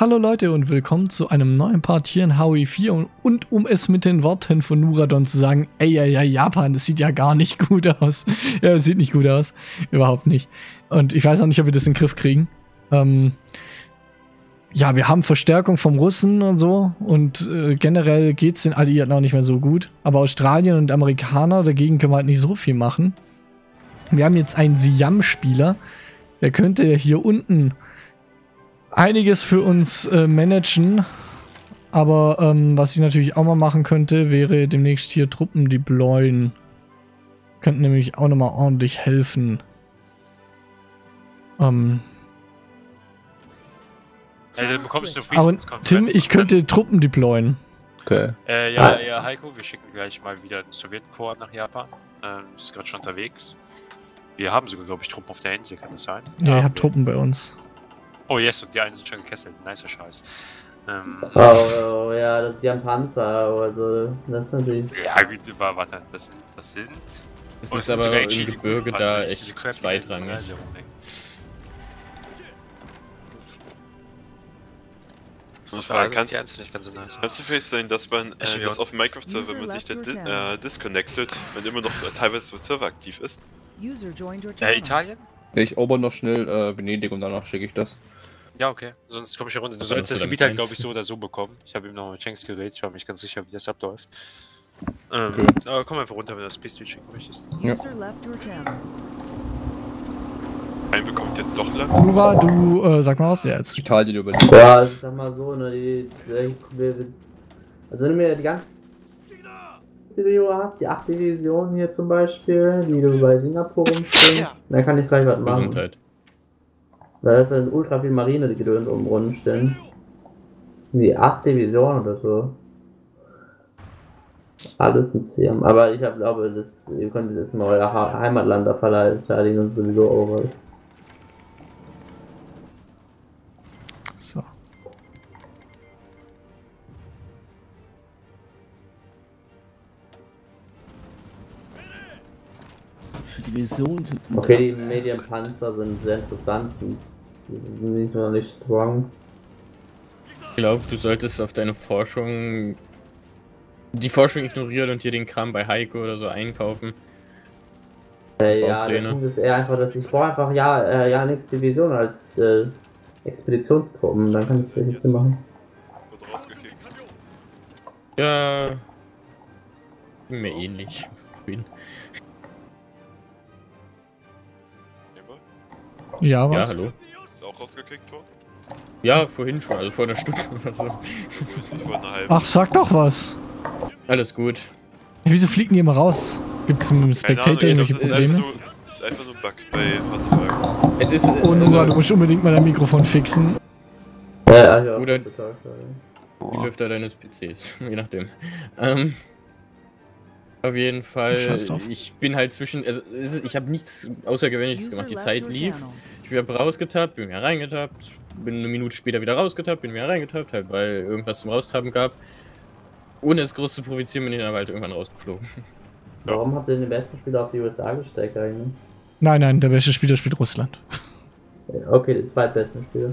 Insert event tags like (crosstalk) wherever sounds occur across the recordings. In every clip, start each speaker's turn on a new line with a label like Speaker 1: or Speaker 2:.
Speaker 1: Hallo Leute und willkommen zu einem neuen Part hier in Howie 4 und, und um es mit den Worten von Nuradon zu sagen, ey, ja, ja, Japan, das sieht ja gar nicht (laughs) gut aus. ja, das sieht nicht gut aus. Überhaupt nicht. Und ich weiß auch nicht, ob wir das in den Griff kriegen. Ähm, ja, wir haben Verstärkung vom Russen und so und äh, generell geht es den Alliierten auch nicht mehr so gut. Aber Australien und Amerikaner, dagegen können wir halt nicht so viel machen. Wir haben jetzt einen Siam-Spieler, der könnte hier unten einiges für uns äh, managen. Aber ähm, was ich natürlich auch mal machen könnte, wäre demnächst hier Truppen deployen. Könnten nämlich auch nochmal ordentlich helfen. Ähm.
Speaker 2: Ja, dann bekommst du
Speaker 1: Aber Tim, ich könnte Truppen deployen.
Speaker 2: Okay. Äh, ja, ja, Heiko, wir schicken gleich mal wieder den Sowjetkorps nach Japan. Ähm, ist gerade schon unterwegs. Wir haben sogar, glaube ich, Truppen auf der Insel, kann das sein?
Speaker 1: Ja, ihr habt Truppen bei uns.
Speaker 2: Oh yes, und die einen sind schon gekesselt. Nicer Scheiß.
Speaker 3: Ähm, oh, oh, ja, das, die haben Panzer, also das ist natürlich...
Speaker 2: Ja gut, warte, das, das sind...
Speaker 4: Das oh, ist aber im Gebirge da echt zweitrangig.
Speaker 5: So, aber kannst, die nicht ganz so nice. Kannst du vielleicht sein, dass man äh, das auf Minecraft-Server, wenn man sich dann di äh, disconnected, wenn immer noch teilweise der Server aktiv ist?
Speaker 2: Äh, Italien?
Speaker 4: Ich ober noch schnell äh, Venedig und danach schicke ich das.
Speaker 2: Ja, okay. Sonst komme ich hier runter. Du sollst das Gebiet halt, glaube ich, so oder so bekommen. Ich habe ihm noch mal Shanks gerät. Ich war mir nicht ganz sicher, wie das abläuft. Ähm, okay. Aber komm einfach runter, wenn du das Pistol schicken möchtest. Ja.
Speaker 5: Ein bekommt jetzt doch Land.
Speaker 1: Nura, du, äh, sag mal was, ja, jetzt.
Speaker 3: Italien überlegt. Ja, also ich sag mal so, ne, die, also wenn du mir die ganze Division hast, die 8 Division hier zum Beispiel, die du bei Singapur rumstehen, ja. dann kann ich gleich was machen. Gesundheit. Da ist ultra viel Marine, die Gedöns um rumstehen. Die 8 Division oder so. Alles ein Ziel. Aber ich glaube, das, ihr könnt das mal euer Heimatland da verteidigen und sowieso over.
Speaker 1: Division sind.
Speaker 3: Okay, die Medienpanzer sind sehr interessant. Die sind nicht nur nicht strong.
Speaker 4: Ich glaube, du solltest auf deine Forschung die Forschung ignorieren und hier den Kram bei Heiko oder so einkaufen.
Speaker 3: Äh, ja, der Punkt ist eher einfach, dass ich brauche einfach ja, äh, ja nichts Division als äh, Expeditionstruppen, dann kann ich das nicht machen.
Speaker 4: Ja, mir ähnlich.
Speaker 1: Ja, was?
Speaker 4: Ja, hallo.
Speaker 5: Ist auch rausgekickt worden?
Speaker 4: Ja, vorhin schon, also vor einer Stunde (laughs) oder so.
Speaker 1: Ach, sag doch was.
Speaker 4: Alles gut.
Speaker 1: Wieso fliegen die immer raus? Gibt es im Spectator irgendwelche Probleme?
Speaker 5: Das ist einfach so ein Bug bei Herzfragen.
Speaker 4: Es ist.
Speaker 1: Oh, Nora, also, du musst unbedingt mal dein Mikrofon fixen.
Speaker 3: Ja, ja,
Speaker 4: Oder die Lüfter deines PCs, (laughs) je nachdem. Ähm. Auf jeden Fall, ich bin halt zwischen, also ich habe nichts Außergewöhnliches gemacht. Die Zeit lief, ich bin rausgetappt, bin wieder reingetappt, bin eine Minute später wieder rausgetappt, bin wieder reingetappt, halt weil irgendwas zum Raustappen gab. Ohne es groß zu provozieren, bin ich dann halt irgendwann rausgeflogen.
Speaker 3: Warum habt ihr den besten Spieler auf die USA gesteckt eigentlich?
Speaker 1: Nein, nein, der beste Spieler spielt Russland.
Speaker 3: Okay, der zweitbeste Spieler.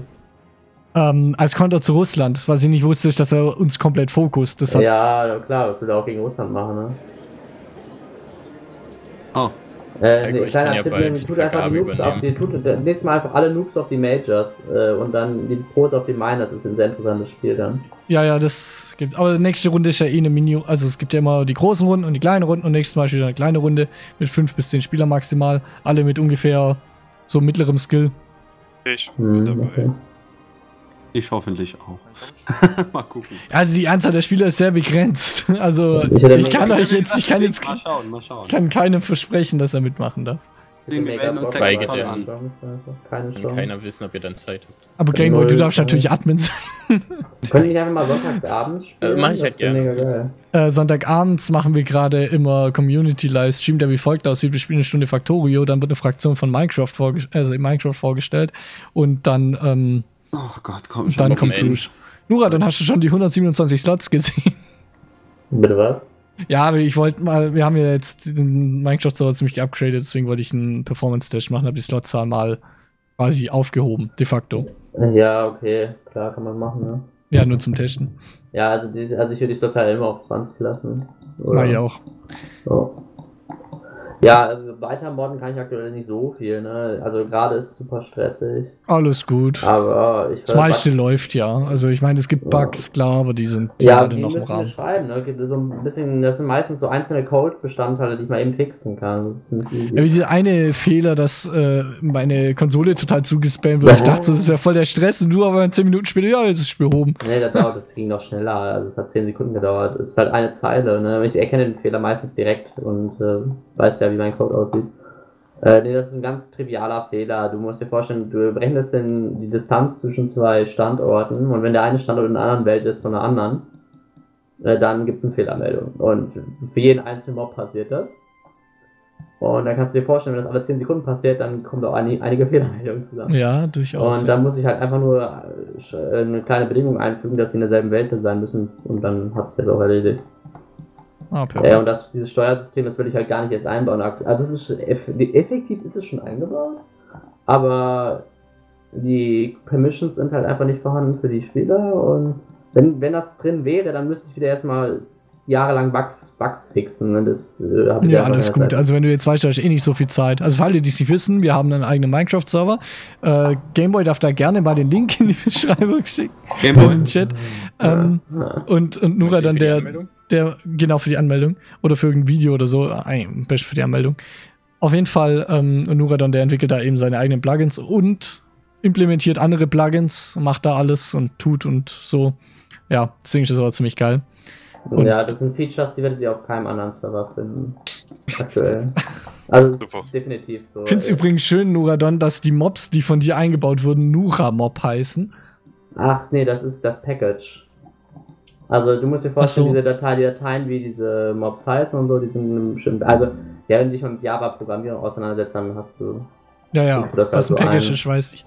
Speaker 1: Ähm, als Konter zu Russland, was ich nicht wusste, ist, dass er uns komplett fokussiert.
Speaker 3: Ja, klar, das will er auch gegen Russland machen, ne?
Speaker 4: Oh.
Speaker 3: Äh, nee, kleiner Tipp, ja tut einfach die Noobs auf die, tut nächstes Mal einfach alle Noobs auf die Majors äh, und dann die Pros auf die Miners, das ist ein sehr interessantes Spiel dann.
Speaker 1: Ja, ja, das gibt, aber nächste Runde ist ja eh eine Mini, also es gibt ja immer die großen Runden und die kleinen Runden und nächstes Mal wieder eine kleine Runde mit 5 bis 10 Spieler maximal, alle mit ungefähr so mittlerem Skill.
Speaker 5: Ich bin hm, dabei. Okay.
Speaker 4: Ich hoffentlich auch. (laughs)
Speaker 1: mal gucken. Also die Anzahl der Spieler ist sehr begrenzt. (laughs) Also ich kann euch jetzt, ich kann jetzt, mal schauen, mal schauen. kann keinem versprechen, dass er mitmachen darf.
Speaker 4: Den wir werden uns ja an. Keine Kann keiner wissen, ob ihr dann Zeit habt.
Speaker 1: Aber Gameboy, du darfst natürlich Admin sein.
Speaker 3: Können wir einfach mal sonntagsabends
Speaker 4: äh, spielen? Äh, mach ich halt gerne.
Speaker 1: Äh, Sonntagabends machen wir gerade immer Community-Livestream, der wie folgt aussieht. Wir spielen eine Stunde Factorio, dann wird eine Fraktion von Minecraft, vorge also Minecraft vorgestellt und dann ähm,
Speaker 4: Oh Gott, komm schon.
Speaker 1: Dann kommt Rouge. Nura, dann hast du schon die 127 Slots gesehen.
Speaker 3: Bitte was?
Speaker 1: Ja, ich wollte mal, wir haben ja jetzt den Minecraft-Server ziemlich geupgradet, deswegen wollte ich einen Performance-Test machen, habe die Slotzahl mal quasi aufgehoben, de facto.
Speaker 3: Ja, okay, klar kann man machen, ne?
Speaker 1: Ja, nur zum Testen.
Speaker 3: Ja, also, die, also ich würde die Slot immer auf 20 lassen.
Speaker 1: Oder? Mach ich auch.
Speaker 3: So. Ja, also weiter modden kann ich aktuell nicht so viel, ne? Also gerade ist es super stressig.
Speaker 1: Alles gut.
Speaker 3: Aber ich
Speaker 1: Das meiste läuft ja. Also ich meine, es gibt Bugs, ja. klar, aber die sind
Speaker 3: ja, gerade noch im Rahmen. schreiben, ne? So ein bisschen, das sind meistens so einzelne Code-Bestandteile, die ich mal eben fixen kann.
Speaker 1: ja, wie dieser eine Fehler, dass äh, meine Konsole total zugespammt wird. Ja. Ich dachte, das ist ja voll der Stress und du aber 10 Minuten später, ja, jetzt ist das Spiel oben.
Speaker 3: Nee, das dauert, das ging noch schneller. Also es hat 10 Sekunden gedauert. Es ist halt eine Zeile, ne? Ich erkenne den Fehler meistens direkt und äh, weiß ja, wie mein Code aussieht. Äh, nee, das ist ein ganz trivialer Fehler. Du musst dir vorstellen, du berechnest denn die Distanz zwischen zwei Standorten und wenn der eine Standort in einer anderen Welt ist von der anderen, äh, dann gibt es eine Fehlermeldung. Und für jeden einzelnen Mob passiert das. Und dann kannst du dir vorstellen, wenn das alle 10 Sekunden passiert, dann kommen auch ein, einige (laughs) Fehlermeldungen zusammen.
Speaker 1: Ja, durchaus.
Speaker 3: Und ja. dann muss ich halt einfach nur äh, eine kleine Bedingung einfügen, dass sie in derselben Welt sein müssen und dann hat es das auch erledigt. Ah. Äh, und das, dieses Steuersystem, das will ich halt gar nicht jetzt einbauen. Also es ist effektiv ist es schon eingebaut, aber die Permissions sind halt einfach nicht vorhanden für die Spieler und wenn, wenn das drin wäre, dann müsste ich wieder erstmal jahrelang Bugs, Bugs fixen. Und das,
Speaker 1: äh, ja, alles gut. Zeit. Also wenn du jetzt weißt, du hast eh nicht so viel Zeit. Also für alle, die es nicht wissen, wir haben einen eigenen Minecraft-Server. Äh, Gameboy darf da gerne mal den Link in die (laughs) Beschreibung schicken. Gameboy. In den Chat. Ähm, ja. Und, und Nura dann der, der, genau für die Anmeldung. Oder für irgendein Video oder so. Ein für die Anmeldung. Auf jeden Fall, ähm, Nura dann, der entwickelt da eben seine eigenen Plugins und implementiert andere Plugins, macht da alles und tut und so. Ja, deswegen ist das aber ziemlich geil.
Speaker 3: Und ja, das sind Features, die werdet ihr auf keinem anderen Server finden. Aktuell. Also definitiv so.
Speaker 1: Ich finde es übrigens schön, Nuradon, dass die Mobs, die von dir eingebaut wurden, Nura-Mob heißen.
Speaker 3: Ach nee, das ist das Package. Also du musst dir vorstellen, so. diese Datei, die Dateien, wie diese Mobs heißen und so, die sind bestimmt. Also, ja, wenn du dich mit Java-Programmierung auseinandersetzt, dann hast du.
Speaker 1: Ja, ja, das halt was ein Package ist, weiß ich.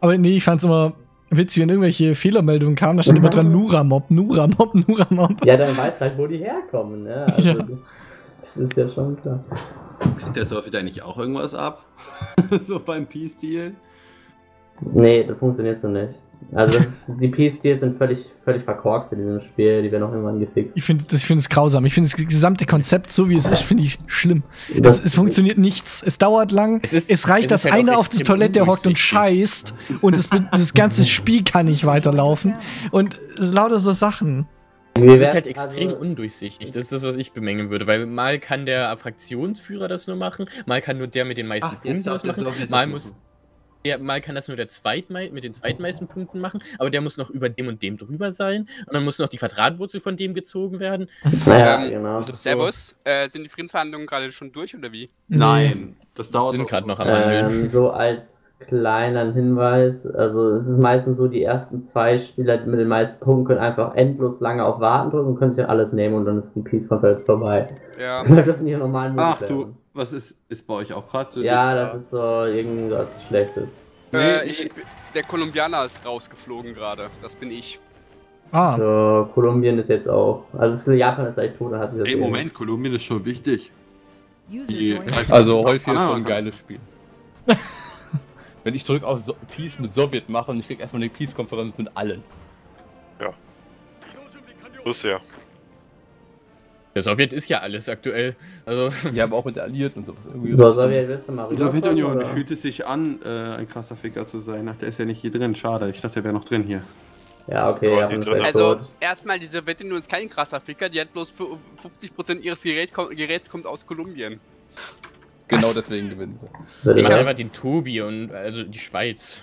Speaker 1: Aber nee, ich fand's immer witzig, wenn irgendwelche Fehlermeldungen kamen, da stand immer dran (laughs) Nura-Mob, Nura-Mob, Nura-Mob.
Speaker 3: Ja, dann weißt du halt, wo die herkommen, ne? (laughs) Also, ja. Das ist ja schon klar.
Speaker 5: Kriegt der Surfer eigentlich auch irgendwas ab? (laughs) so beim P-Stil?
Speaker 3: Nee, das funktioniert so nicht. Also ist, die P-Stils sind völlig, völlig verkorkst in diesem Spiel, die werden auch irgendwann gefixt.
Speaker 1: Ich finde find es grausam. Ich finde das gesamte Konzept, so wie es ist, finde ich schlimm. Es, es, funktioniert nichts. Es dauert lang. Es, ist, es reicht, es dass halt einer auf die Toilette hockt und scheißt und das, das ganze Spiel kann nicht weiterlaufen. Und lauter so Sachen.
Speaker 4: Das ist halt extrem also, undurchsichtig. Das ist das, was ich bemängeln würde. Weil mal kann der Fraktionsführer das nur machen, mal kann nur der mit den meisten Ach, Punkten das machen, mal muss der mal kann das nur der Zweitmei mit den zweitmeisten Punkten machen, aber der muss noch über dem und dem drüber sein. Und dann muss noch die Quadratwurzel von dem gezogen werden. (laughs)
Speaker 6: Ja, ähm, genau. Also, Servus, äh, sind die Friedensverhandlungen gerade schon durch oder wie?
Speaker 4: Nein, das dauert sind gerade noch am
Speaker 3: Handeln. Ähm, so als kleiner Hinweis, also es ist meistens so, die ersten zwei Spieler mit den meisten Punkten können einfach endlos lange auf Warten drücken und können sich dann alles nehmen und dann ist die Peace Conference vorbei. Ja. (laughs) Das sind hier normalen
Speaker 5: Ach du, was ist, ist bei euch auch gerade so?
Speaker 3: Ja, das ist so irgendwas Schlechtes.
Speaker 6: Äh, ich, der Kolumbianer ist rausgeflogen gerade. Das bin ich.
Speaker 3: Ah. So, Kolumbien ist jetzt auch. Also Japan ist eigentlich tot, hat sich
Speaker 5: das. Ey, Moment, Kolumbien ist schon wichtig.
Speaker 4: Die, also häufig ist schon ein geiles Spiel. (laughs) Wenn ich zurück auf so Peace mit Sowjet mache und ich krieg erstmal eine Peace-Konferenz mit allen.
Speaker 5: Ja. Ja.
Speaker 4: Der Sowjet ist ja alles aktuell. Also, (laughs) ja, aber auch mit der Alliierten und sowas. Irgendwie
Speaker 5: Sowjet mal Die Sowjetunion fühlt es sich an, äh, ein krasser Ficker zu sein. Ach, der ist ja nicht hier drin. Schade. Ich dachte, der wäre noch drin hier.
Speaker 3: Ja, okay. Ja,
Speaker 6: also, erstmal, die Sowjetunion ist kein krasser Ficker. Die hat bloß 50% ihres Gerät, Geräts kommt aus Kolumbien.
Speaker 4: Genau Was? deswegen gewinnen sie. Ich habe einfach den Tobi und also die Schweiz.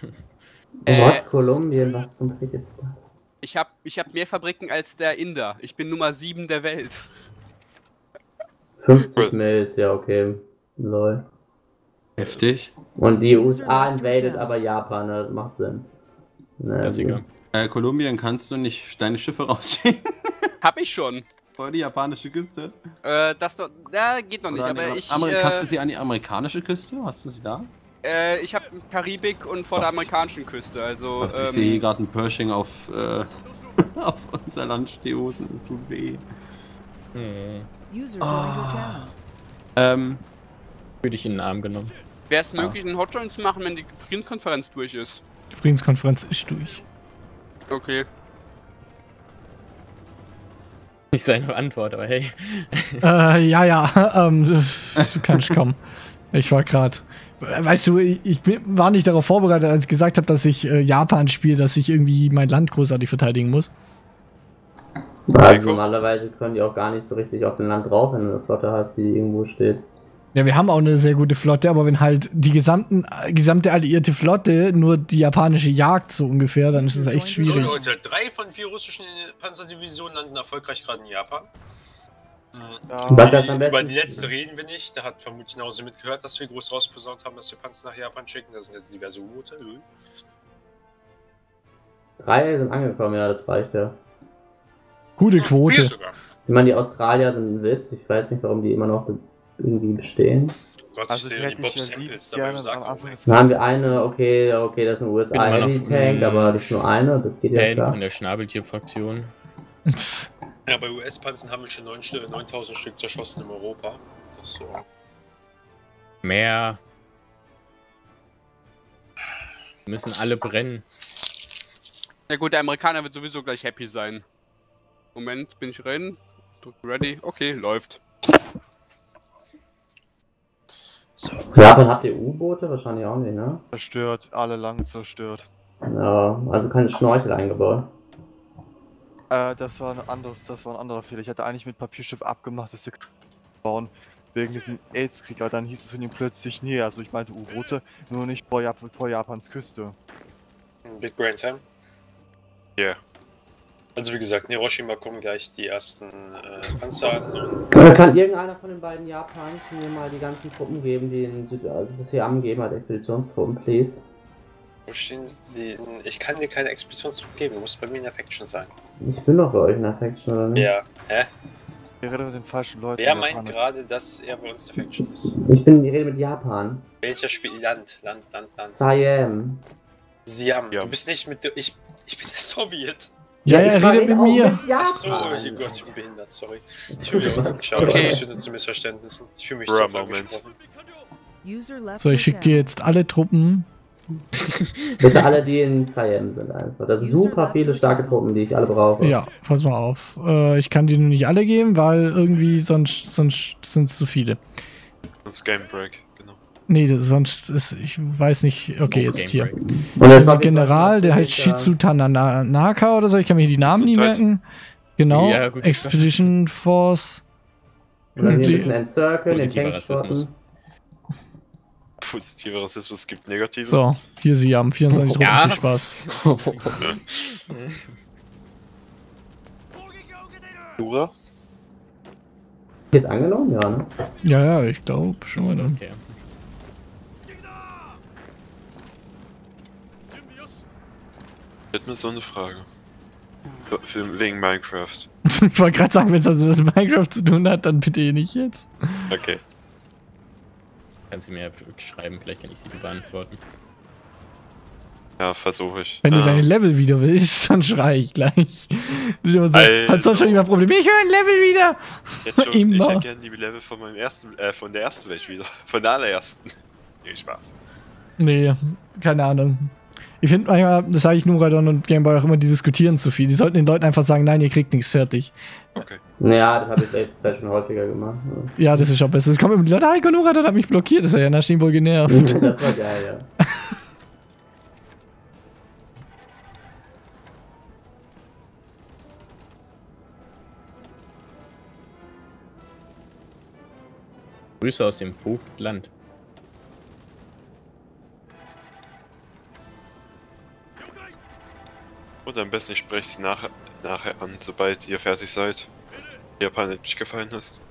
Speaker 3: Äh, Kolumbien, was zum Fick ist das?
Speaker 6: Ich habe ich hab mehr Fabriken als der Inder. Ich bin Nummer 7 der Welt.
Speaker 3: 50 Mails, ja, okay. Lol.
Speaker 5: Heftig.
Speaker 3: Und die USA invadet aber Japan, das macht Sinn.
Speaker 5: Ne, das ist egal. Äh, Kolumbien, kannst du nicht deine Schiffe (laughs) rausschicken?
Speaker 6: Hab ich schon.
Speaker 5: Vor die japanische Küste?
Speaker 6: Äh, das doch. Ja, geht noch nicht, aber ich.
Speaker 5: Ameri äh, kannst du sie an die amerikanische Küste? Hast du sie da?
Speaker 6: Äh, ich hab Karibik und vor Gott. der amerikanischen Küste, also.
Speaker 5: Gott, ich ähm, sehe hier gerade ein Pershing auf, äh, (laughs) auf unser Landstehosen, es tut weh. Hm.
Speaker 4: Oh. Ähm. Würde ich in den Arm genommen.
Speaker 6: Wäre es möglich, ah. einen Hotline zu machen, wenn die Friedenskonferenz durch ist?
Speaker 1: Die Friedenskonferenz ist durch.
Speaker 6: Okay.
Speaker 4: Nicht seine Antwort, aber hey. (laughs)
Speaker 1: äh, ja, ja, (laughs) ähm, du kannst kommen. Ich war gerade. Weißt du, ich war nicht darauf vorbereitet, als ich gesagt habe, dass ich äh, Japan spiele, dass ich irgendwie mein Land großartig verteidigen muss.
Speaker 3: Weil normalerweise können die auch gar nicht so richtig auf dem Land drauf, wenn du eine Flotte hast, die irgendwo steht.
Speaker 1: Ja, wir haben auch eine sehr gute Flotte, aber wenn halt die gesamten, gesamte alliierte Flotte nur die japanische Jagd so ungefähr, dann ist es echt schwierig. So
Speaker 2: Leute, drei von vier russischen Panzerdivisionen landen erfolgreich gerade in Japan. Ja. über die letzte reden wir nicht. Da hat vermutlich genauso mitgehört, dass wir groß rausbesorgt haben, dass wir Panzer nach Japan schicken. Das sind jetzt diverse U-Boote.
Speaker 3: Drei sind angekommen, ja, das reicht ja.
Speaker 1: Gute Quote. Ich
Speaker 3: meine, die Australier sind ein Witz. Ich weiß nicht, warum die immer noch irgendwie bestehen.
Speaker 2: Gott, also ich sehe die Bob Samples dabei im Sack.
Speaker 3: Dann haben wir eine, okay, okay, das ist ein USA Heavy Tank, aber das ist nur eine, das geht ja klar.
Speaker 4: von der Schnabeltier-Fraktion. (laughs)
Speaker 2: Ja, bei US-Panzern haben wir schon 9000 Stück zerschossen in Europa. Das ist so.
Speaker 4: Mehr. müssen alle brennen.
Speaker 6: Ja gut, der Amerikaner wird sowieso gleich happy sein. Moment, bin ich rein? Drück ready. Okay, läuft.
Speaker 3: So. Japan habt ihr U-Boote? Wahrscheinlich auch nicht, ne?
Speaker 7: Zerstört, alle lang zerstört.
Speaker 3: Ja, also keine Schnorchel eingebaut.
Speaker 7: Äh, das war ein anderes, das war ein anderer Fehler. Ich hatte eigentlich mit Papierschiff abgemacht, dass wir bauen wegen diesem AIDS-Krieg, aber dann hieß es von ihm plötzlich, nee, also ich meinte U-Boote, nur nicht vor, Jap vor, Japans Küste.
Speaker 2: Big Brain Time? Ja. Yeah. Also wie gesagt, in Hiroshima kommen gleich die ersten äh, Panzer an.
Speaker 3: kann irgendeiner von den beiden Japans mir mal die ganzen Truppen geben, die in Süd also das hier angeben hat, Expeditionstruppen, please?
Speaker 2: Wo stehen die? Ich kann dir keine Expeditionstruppe geben, du musst bei mir in der Faction sein.
Speaker 3: Ich bin doch bei euch in der Faction, oder nicht?
Speaker 2: Ja, hä?
Speaker 7: Ich rede mit den falschen Leuten.
Speaker 2: Wer meint gerade, dass er bei uns der Faction ist?
Speaker 3: Ich bin, ich rede mit Japan.
Speaker 2: Welcher Spiel? Land, Land, Land, Land.
Speaker 3: Siam.
Speaker 2: Siam. Ja. Du bist nicht mit. Ich, ich bin der Sowjet.
Speaker 1: Ja, ja, er redet mit mir.
Speaker 2: Mit Achso, oh Gott, ich bin behindert, sorry. Ich fühle mich runtergeschaut, okay. ich führe zu Missverständnissen. Ich fühle mich so angesprochen.
Speaker 1: So, ich schicke dir jetzt alle Truppen
Speaker 3: Bitte alle, die in Siam sind einfach. Das sind super viele starke Truppen, die ich alle brauche.
Speaker 1: Ja, pass mal auf. Äh, ich kann die nur nicht alle geben, weil irgendwie sonst, sonst sind es zu viele.
Speaker 5: Das ist Game Break.
Speaker 1: Nee, das, sonst ist, ich weiß nicht, okay, jetzt hier. Und der General, der heißt Shizuta Naka oder so, ich kann mir die Namen nie merken. Genau, ja, gut, Expedition Force.
Speaker 3: Und dann hier ein Encircle, den Tanksporten
Speaker 5: positiver Rassismus gibt negative.
Speaker 1: So, hier Sie haben 24 Runden, ja. viel Spaß. (laughs)
Speaker 5: Jura?
Speaker 3: Jetzt angenommen, ja, ne?
Speaker 1: Ja, ja, ich glaube schon mal. Okay.
Speaker 5: Ich hätte mir so eine Frage. Für, wegen Minecraft. (laughs)
Speaker 1: ich wollte gerade sagen, wenn es also mit Minecraft zu tun hat, dann bitte nicht jetzt.
Speaker 5: Okay.
Speaker 4: Kannst du mir schreiben, vielleicht kann ich sie beantworten.
Speaker 5: Ja, versuche ich.
Speaker 1: Wenn du ähm. deine Level wieder willst, (laughs) dann schrei ich gleich. Du also, hast doch schon immer Probleme. Ich höre ein Level wieder!
Speaker 5: Jetzt schon, immer. Ich hätte gerne die Level von meinem ersten, äh, von der ersten Welt wieder. Von der allerersten. (laughs) Nee, Spaß.
Speaker 1: Nee, keine Ahnung. Ich finde manchmal, das sage ich Nuradon und Gameboy auch immer, die diskutieren zu viel. Die sollten den Leuten einfach sagen, nein, ihr kriegt nichts fertig.
Speaker 3: Okay. Ja, das habe ich letzte Zeit schon häufiger gemacht.
Speaker 1: Ja, das ist schon besser. Es kommen immer die Leute, Heiko Nuradon hat mich blockiert, das ist ja Naschin wohl genervt. (laughs)
Speaker 3: das war geil, ja.
Speaker 4: Grüße aus dem Vogtland.
Speaker 5: Und am besten ich spreche sie nachher, nachher an, sobald ihr fertig seid. Japan nicht gefallen hast.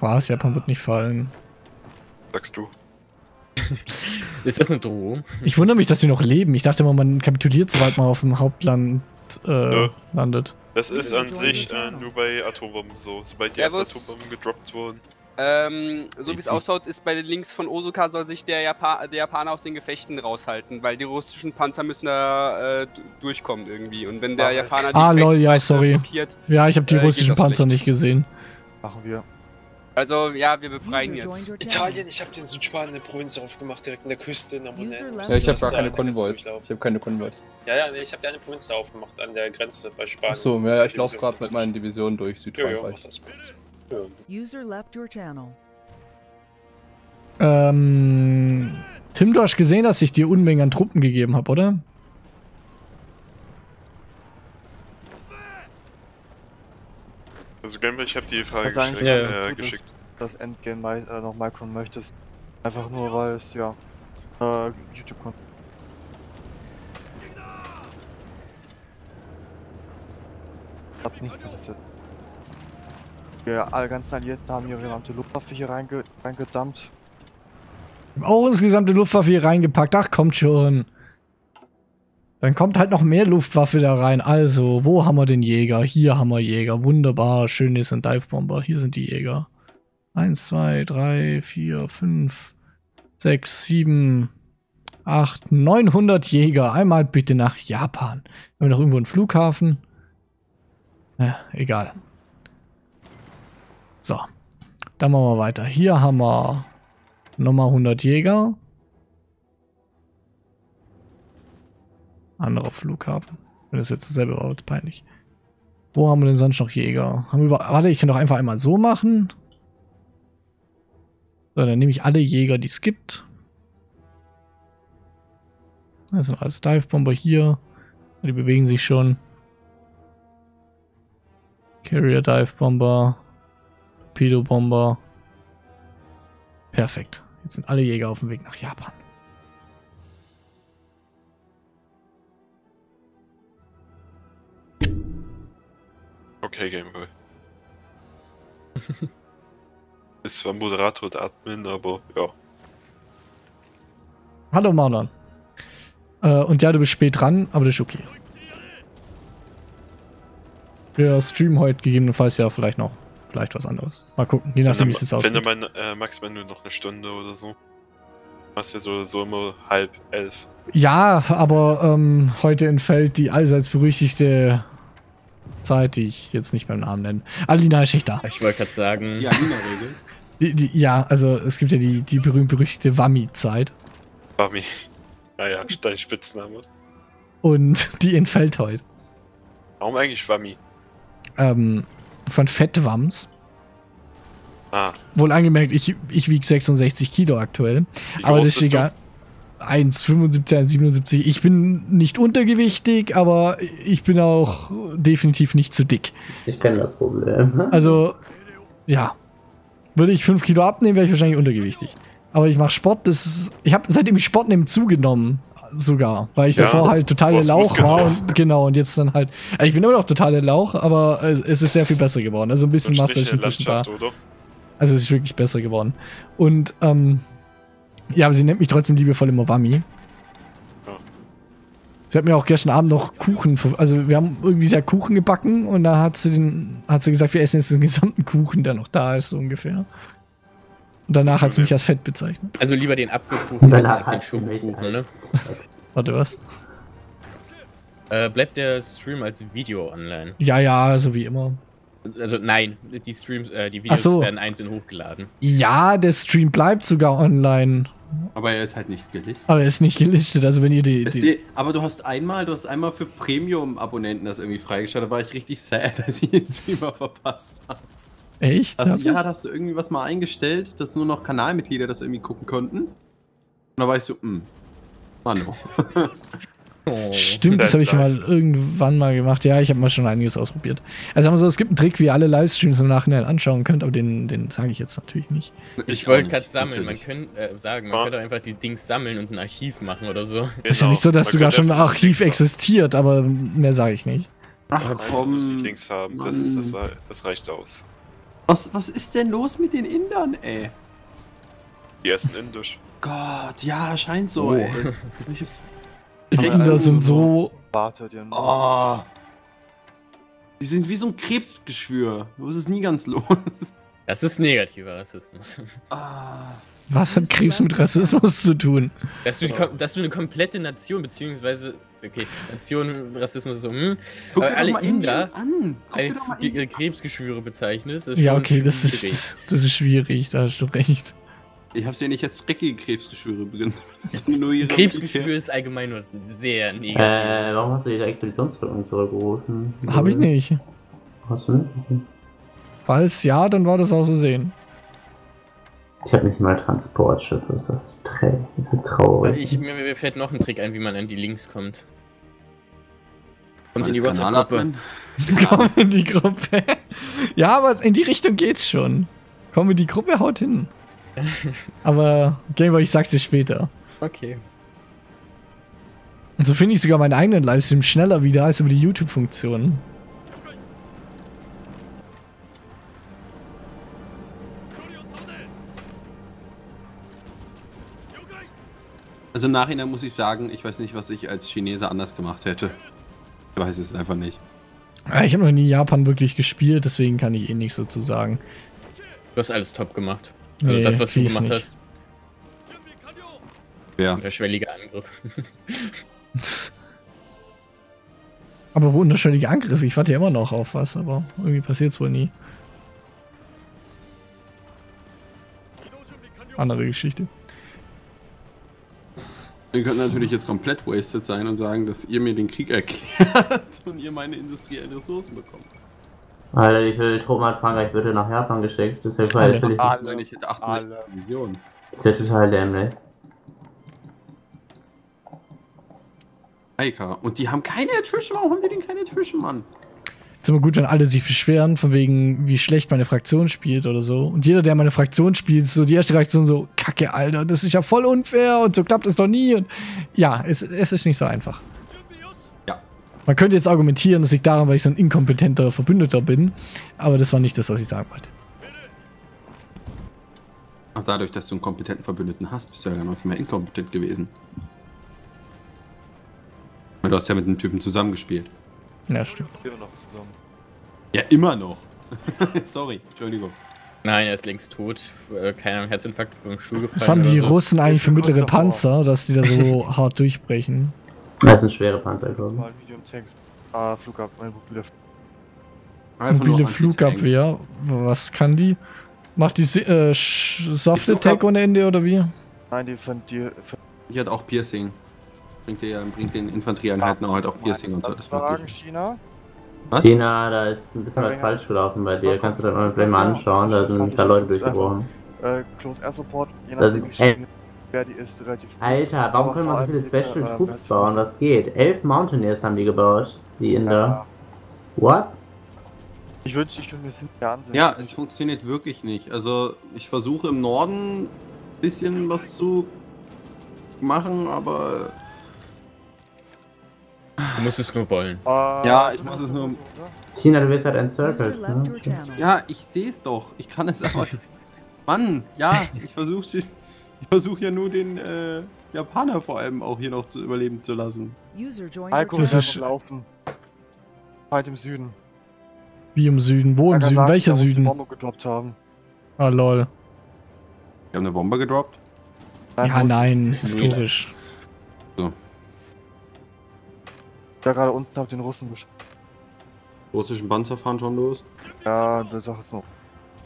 Speaker 1: Was? Japan wird nicht fallen.
Speaker 5: Sagst du. (laughs)
Speaker 4: Ist das eine Drohung?
Speaker 1: Ich wundere mich, dass sie noch leben. Ich dachte immer, man kapituliert, sobald man auf dem Hauptland äh, ja. landet.
Speaker 5: Das ist an sich äh, nur bei Atombomben so. Sobald die ersten Atombomben gedroppt wurden.
Speaker 6: Ähm, so wie es ausschaut, ist bei den Links von Osuka soll sich der, Japan der Japaner aus den Gefechten raushalten, weil die russischen Panzer müssen da äh, durchkommen irgendwie. Und wenn der ah, Japaner
Speaker 1: die Ah, lol, ja, sorry. Blockiert, ja, ich habe die äh, russischen Panzer schlecht. nicht gesehen.
Speaker 7: Machen wir.
Speaker 6: Also, ja, wir befreien jetzt.
Speaker 2: Italien, ich habe den Südspanien eine Provinz aufgemacht, direkt in der Küste in Abonnenten.
Speaker 4: Ja, ich habe gar keine Konvois. Ich habe keine Konvois.
Speaker 2: Ja, ja, nee, ich habe ja eine Provinz da aufgemacht, an der Grenze bei Spanien.
Speaker 4: Achso, ja, ich laufe gerade mit meinen Divisionen durch Südfrankreich.
Speaker 1: Ja, ja, User left your channel. Ähm, Tim, du hast gesehen, dass ich dir Unmengen an Truppen gegeben habe, oder?
Speaker 5: Also Gameplay, ich habe die Frage gestellt,
Speaker 7: ja, äh, geschickt. Das Endgame äh, noch Micron möchtest. Einfach nur weil es ja äh, YouTube kommt. Hat nicht passiert. Ja, alle ganzen Alliierten haben ihre gesamte Luftwaffe hier reinge reingedumpt.
Speaker 1: Auch unsere gesamte Luftwaffe hier reingepackt. Ach, kommt schon. Dann kommt halt noch mehr Luftwaffe da rein. Also, wo haben wir den Jäger? Hier haben wir Jäger. Wunderbar. Schön ist ein Divebomber. Hier sind die Jäger. Eins, zwei, drei, vier, fünf, sechs, sieben, acht, 900 Jäger. Einmal bitte nach Japan. Haben wir noch irgendwo einen Flughafen? Ja, egal. So. Dann machen wir weiter. Hier haben wir nochmal 100 Jäger. Anderer Flughafen. Wenn das jetzt dasselbe war, wird peinlich. Wo haben wir denn sonst noch Jäger? Haben wir Warte, ich kann doch einfach einmal so machen. So, dann nehme ich alle Jäger, die es gibt. Das sind alles Divebomber hier. Die bewegen sich schon. Carrier Divebomber. Torpedo-Bomber. Perfekt. Jetzt sind alle Jäger auf dem Weg nach Japan.
Speaker 5: Okay, Gameboy. (laughs) Ist zwar Moderator und Admin, aber ja.
Speaker 1: Hallo Marlon. Äh, und ja, du bist spät dran, aber das ist okay. Wir streamen heute gegebenenfalls ja vielleicht noch vielleicht was anderes. Mal gucken, je nachdem wie es jetzt aussieht.
Speaker 5: Wenn du äh, maximal nur noch eine Stunde oder so. Machst ja so, so immer halb elf.
Speaker 1: Ja, aber ähm, heute entfällt die allseits berüchtigte Zeit, die ich jetzt nicht beim Namen nenne. Alina Schächter.
Speaker 4: Ich wollte gerade sagen.
Speaker 1: Ja, Alina-Regel. (laughs) Die, die, ja, also es gibt ja die, die berühmt-berüchtigte Wami-Zeit.
Speaker 5: Wami. Naja, ah dein Spitzname.
Speaker 1: Und (laughs) die entfällt heute.
Speaker 5: Warum eigentlich Wami?
Speaker 1: Ähm, von Fettwams. Ah. Wohl angemerkt, ich, ich wiege 66 Kilo aktuell. Wie aber das ist egal. 1,75, 1,77. Ich bin nicht untergewichtig, aber ich bin auch definitiv nicht zu dick.
Speaker 3: Ich kenne das Problem. (laughs)
Speaker 1: Also, ja. Würde ich 5 Kilo abnehmen, wäre ich wahrscheinlich untergewichtig. Aber ich mache Sport, das ist, ich habe seitdem ich Sport nehme zugenommen sogar, weil ich ja, davor halt total der Lauch war und genau und jetzt dann halt, also ich bin immer noch total der Lauch, aber äh, es ist sehr viel besser geworden. Also ein bisschen Masse ist inzwischen da. Oder? Also es ist wirklich besser geworden. Und ähm, ja, aber sie nennt mich trotzdem liebevoll immer Wami. Ja. Sie hat mir auch gestern Abend noch Kuchen, also wir haben irgendwie sehr Kuchen gebacken und da hat sie den, hat sie gesagt, wir essen jetzt den gesamten Kuchen, der noch da ist, so ungefähr. Und danach hat sie mich als fett bezeichnet.
Speaker 4: Also lieber den Apfelkuchen als den Schokokuchen, ne?
Speaker 1: Warte, was?
Speaker 4: Äh, bleibt der Stream als Video online?
Speaker 1: Ja, ja, so wie immer.
Speaker 4: Also nein, die Streams, äh, die Videos so. werden einzeln hochgeladen.
Speaker 1: Ja, der Stream bleibt sogar online.
Speaker 8: Aber er ist halt nicht gelistet.
Speaker 1: Aber er ist nicht gelistet, also wenn ihr die... die
Speaker 8: aber du hast einmal, du hast einmal für Premium-Abonnenten das irgendwie freigeschaltet, da war ich richtig sad, (laughs) als ich den Streamer verpasst habe.
Speaker 1: Echt?
Speaker 8: Hast, ja, hast du irgendwie was mal eingestellt, dass nur noch Kanalmitglieder das irgendwie gucken konnten? Und da war ich so, hm, Mano. (laughs)
Speaker 1: Oh, Stimmt, das habe ich mal irgendwann mal gemacht. Ja, ich habe mal schon einiges ausprobiert. Also haben wir so, es gibt einen Trick, wie ihr alle Livestreams im Nachhinein anschauen könnt, aber den, den sage ich jetzt natürlich nicht.
Speaker 4: Ich, ich wollte gerade sammeln. Man könnte äh, sagen, man ja. könnte einfach die Dings sammeln und ein Archiv machen oder so. Genau.
Speaker 1: Ist ja nicht so, dass man sogar schon ein Archiv existiert, aber mehr sage ich nicht.
Speaker 5: Ach komm. Die Dings haben, das, das, das reicht aus.
Speaker 8: Was, was ist denn los mit den Indern, ey?
Speaker 5: Die essen indisch.
Speaker 8: Gott, ja, scheint so, oh. ey. (laughs)
Speaker 1: Inder sind so.
Speaker 8: Oh. Die sind wie so ein Krebsgeschwür. Du ist es nie ganz los.
Speaker 4: Das ist negativer Rassismus.
Speaker 1: Ah. Was hat Krebs mit Rassismus zu tun?
Speaker 4: Dass du, die, dass du eine komplette Nation, beziehungsweise, okay, Nation, Rassismus so, hm,
Speaker 8: Guck
Speaker 4: aber alle Inder
Speaker 8: an.
Speaker 4: als Krebsgeschwüre bezeichnest,
Speaker 1: ist Ja, okay, das ist, das ist schwierig, da hast du recht.
Speaker 8: Ich hab's ja nicht jetzt dreckige Krebsgeschwüre beginnen. (laughs)
Speaker 4: Krebsgeschwür ist allgemein nur sehr negativ.
Speaker 3: Äh, warum hast du diese Expeditionsführung zurückgerufen?
Speaker 1: Hab ich nicht.
Speaker 3: Hast du nicht?
Speaker 1: Falls ja, dann war das auch so sehen.
Speaker 3: Ich habe nicht mal Transportschiff, das ist traurig.
Speaker 4: Ich, mir, mir fällt noch ein Trick ein, wie man an die Links kommt. Kommt in die WhatsApp-Gruppe. (laughs)
Speaker 1: Komm in die Gruppe. ja, aber in die Richtung geht's schon. Komm in die Gruppe, haut hin. (laughs) aber Gameboy, ich sag's dir später.
Speaker 4: Okay.
Speaker 1: Und so finde ich sogar meinen eigenen Livestream schneller wieder als über die YouTube-Funktion.
Speaker 8: Also im Nachhinein muss ich sagen, ich weiß nicht, was ich als Chinese anders gemacht hätte. Ich weiß es einfach nicht.
Speaker 1: Ich habe noch nie Japan wirklich gespielt, deswegen kann ich eh nichts dazu sagen.
Speaker 4: Du hast alles top gemacht. Also nee, das, was du gemacht nicht. hast.
Speaker 8: Ja.
Speaker 4: Unterschwelliger Angriff. (laughs)
Speaker 1: aber wo unterschwellige Angriffe? Ich warte ja immer noch auf was, aber irgendwie passiert es wohl nie. Andere Geschichte.
Speaker 8: Ihr könnt natürlich jetzt komplett wasted sein und sagen, dass ihr mir den Krieg (laughs) erklärt und ihr meine industriellen Ressourcen bekommt.
Speaker 3: Alter, wie viele Truppen hat Frankreich bitte nach Japan geschickt? Das ist ja total
Speaker 8: dämlich. Alle, ich hätte 68 Divisionen.
Speaker 3: Das ist ja total dämlich.
Speaker 8: Eika, und die haben keine Attrition, warum haben die denn keine Attrition, Mann?
Speaker 1: Ist immer gut, wenn alle sich beschweren, von wegen, wie schlecht meine Fraktion spielt oder so. Und jeder, der meine Fraktion spielt, ist so die erste Reaktion so, Kacke, Alter, das ist ja voll unfair und so klappt es doch nie. Und ja, es, es ist nicht so einfach.
Speaker 8: Ja.
Speaker 1: Man könnte jetzt argumentieren, das liegt daran, weil ich so ein inkompetenter Verbündeter bin, aber das war nicht das, was ich sagen wollte.
Speaker 8: Ach, dadurch, dass du einen kompetenten Verbündeten hast, bist du ja gar noch mehr inkompetent gewesen. Du hast ja mit dem Typen zusammengespielt.
Speaker 1: Ja, stimmt.
Speaker 7: Immer noch zusammen.
Speaker 8: Ja, immer noch. (laughs) Sorry, Entschuldigung.
Speaker 4: Nein, er ist längst tot. Äh, Keiner Herzinfarkt vom Stuhl gefallen.
Speaker 1: Was haben die so. Russen eigentlich für mittlere Panzer, dass die da so (laughs) hart durchbrechen?
Speaker 3: Das sind schwere Panzer, glaube
Speaker 7: ich. Mal Medium Tanks. Ah, Flugabwehr. Mobile,
Speaker 1: mobile Flugabwehr. Was kann die? Macht die äh, Soft Attack ohne Ende oder wie?
Speaker 7: Nein, die von dir.
Speaker 8: Die hat auch Piercing. Bringt, der, bringt den Infanterieeinheiten auch halt auch Piercing und so.
Speaker 7: Das sagen, China?
Speaker 3: Was? China, da ist ein bisschen was falsch gelaufen bei dir. Kannst du dir mal mal anschauen, da sind da Leute durchgebrochen.
Speaker 7: Äh, Close Air Support,
Speaker 3: je nachdem wie wer die ist, relativ Alter, warum können wir so viele Special Troops bauen? Was geht? Elf Mountaineers haben die gebaut, die in der... What?
Speaker 7: Ich wünschte, ich könnte mir das
Speaker 8: ja ansehen. Ja, es funktioniert wirklich nicht. Also, ich versuche im Norden ein bisschen was zu machen, aber
Speaker 4: Du musst es nur wollen.
Speaker 8: Uh, ja, ich muss es nur.
Speaker 3: China, du wirst halt encircled. Ne?
Speaker 8: Ja, ich sehe es doch. Ich kann es aber. (laughs) Mann, ja, ich versuche ich versuch ja nur den äh, Japaner vor allem auch hier noch zu überleben zu lassen.
Speaker 7: Alkohol das ist laufen. Halt im Süden.
Speaker 1: Wie im Süden? Wo im Süden? Sagt, Welcher Süden?
Speaker 7: Bombe gedroppt haben.
Speaker 1: Ah, lol.
Speaker 8: Die haben eine Bombe gedroppt?
Speaker 1: Nein, ja, nein, historisch.
Speaker 7: Da gerade unten hab den Russen besch
Speaker 8: Russischen Panzer fahren schon los?
Speaker 7: Ja, du sagst es noch.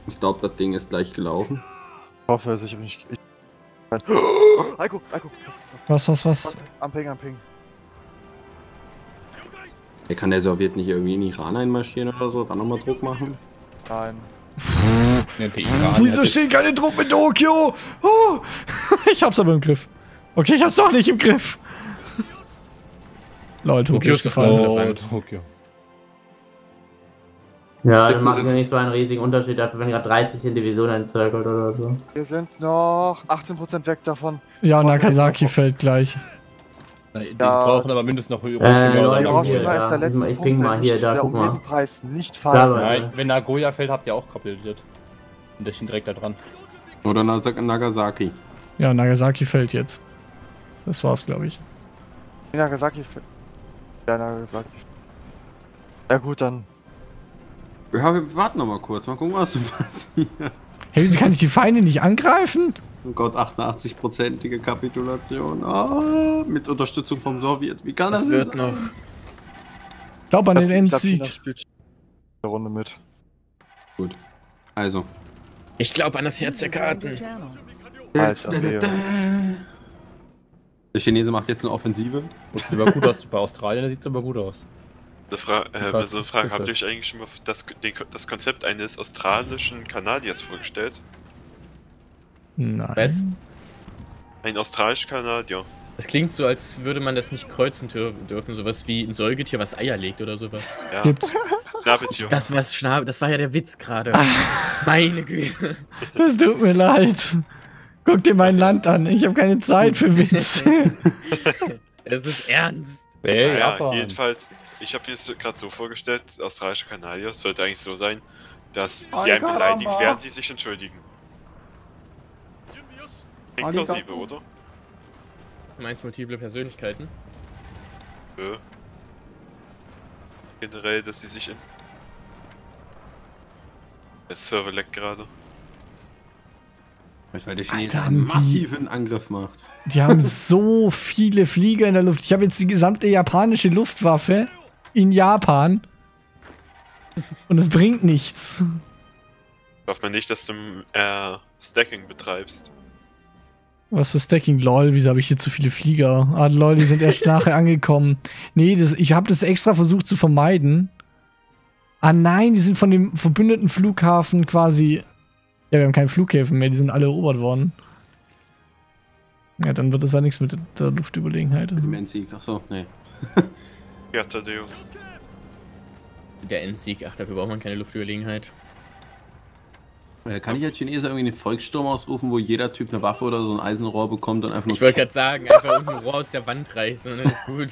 Speaker 8: Ich glaube, das Ding ist gleich gelaufen.
Speaker 7: Ich hoffe es, ich hab nicht. Ich... (gasps) Eiko, Eiko.
Speaker 1: Was, was, was?
Speaker 7: Am Ping, am Ping.
Speaker 8: Hey, kann der Sowjet nicht irgendwie in Iran einmarschieren oder so? Dann nochmal Druck machen?
Speaker 7: Nein. (laughs)
Speaker 1: Wieso stehen keine Truppen in Tokio? Oh, (laughs) ich hab's aber im Griff. Okay, ich hab's doch nicht im Griff. Lol, Tokio ist gefallen. Oh, Tokio.
Speaker 3: Ja, das macht ja nicht so einen riesigen Unterschied, dafür wenn gerade 30 in Divisionen encircelt oder so.
Speaker 7: Wir sind noch 18% weg davon.
Speaker 1: Ja, Nagasaki fällt gleich.
Speaker 4: Die ja. brauchen aber mindestens noch
Speaker 3: Hiroshima. Äh, Leute, Hiroshima ist der letzte ich, Punkt, mal hier, da,
Speaker 7: guck mal. Preis nicht fallen.
Speaker 4: Nein, wenn Nagoya fällt, habt ihr auch kapituliert. Und der steht direkt da dran.
Speaker 8: Oder Nagasaki.
Speaker 1: Ja, Nagasaki fällt jetzt. Das war's, glaube ich.
Speaker 7: Nagasaki fällt. Ja, Nagasaki. Ja gut, dann.
Speaker 8: Ja, wir warten noch mal kurz. Mal gucken, was (laughs) passiert.
Speaker 1: Hey, wieso kann ich die Feinde nicht angreifen?
Speaker 8: Oh Gott, 88-prozentige Kapitulation. Oh, mit Unterstützung vom Sowjet. Wie kann das, das
Speaker 4: wird noch?
Speaker 1: Ich glaube an den Endsieg.
Speaker 7: Der Runde mit.
Speaker 8: Gut. Also.
Speaker 4: Ich glaube an das Herz der Karten.
Speaker 7: Alter,
Speaker 8: der Chinese macht jetzt eine Offensive.
Speaker 4: Das sieht aber gut aus. Bei Australien sieht es aber gut aus.
Speaker 5: Eine Fra äh, so eine Frage, habt ihr euch eigentlich schon mal das, den, das Konzept eines australischen Kanadiers vorgestellt?
Speaker 1: Nein. Was?
Speaker 5: Ein australischer Kanadier.
Speaker 4: Das klingt so, als würde man das nicht kreuzen dürfen. Sowas wie ein Säugetier, was Eier legt oder sowas.
Speaker 5: Ja. Gibt's.
Speaker 4: Schnabeltier. Das, war's, Schnabel, das war ja der Witz gerade. Meine Güte.
Speaker 1: Das tut mir leid. Guck dir mein Land an. Ich habe keine Zeit für Witz. (laughs)
Speaker 4: Es ist ernst.
Speaker 5: Hey, ja, jedenfalls, ich habe mir es gerade so vorgestellt, australische Kanadier sollte eigentlich so sein, dass sie einen beleidigen, während sie sich entschuldigen. Plausibel, oder?
Speaker 4: Du meinst multiple Persönlichkeiten?
Speaker 5: Ja. Generell, dass sie sich in... Der Server leckt gerade.
Speaker 8: Weil der Chinese einen massiven Angriff macht.
Speaker 1: Die haben so viele Flieger in der Luft. Ich habe jetzt die gesamte japanische Luftwaffe in Japan. Und es bringt nichts.
Speaker 5: Ich hoffe nicht, dass du äh, Stacking betreibst.
Speaker 1: Was für Stacking? Lol, wieso habe ich hier zu viele Flieger? Ah, lol, die sind erst nachher (laughs) angekommen. Nee, das, ich habe das extra versucht zu vermeiden. Ah nein, die sind von dem verbündeten Flughafen quasi... Ja, wir haben keine Flughäfen mehr, die sind alle erobert worden. Ja, dann wird das ja nichts mit der Luftüberlegenheit.
Speaker 8: Mit dem Endsieg, achso, nee. (laughs)
Speaker 5: ja, Tadeus.
Speaker 4: Der Endsieg, ach, dafür braucht man keine Luftüberlegenheit.
Speaker 8: Äh, kann ich als Chinese irgendwie einen Volkssturm ausrufen, wo jeder Typ eine Waffe oder so ein Eisenrohr bekommt und einfach nur.
Speaker 4: Ich wollte gerade sagen, einfach ein Rohr aus der Wand reißen und dann ist gut.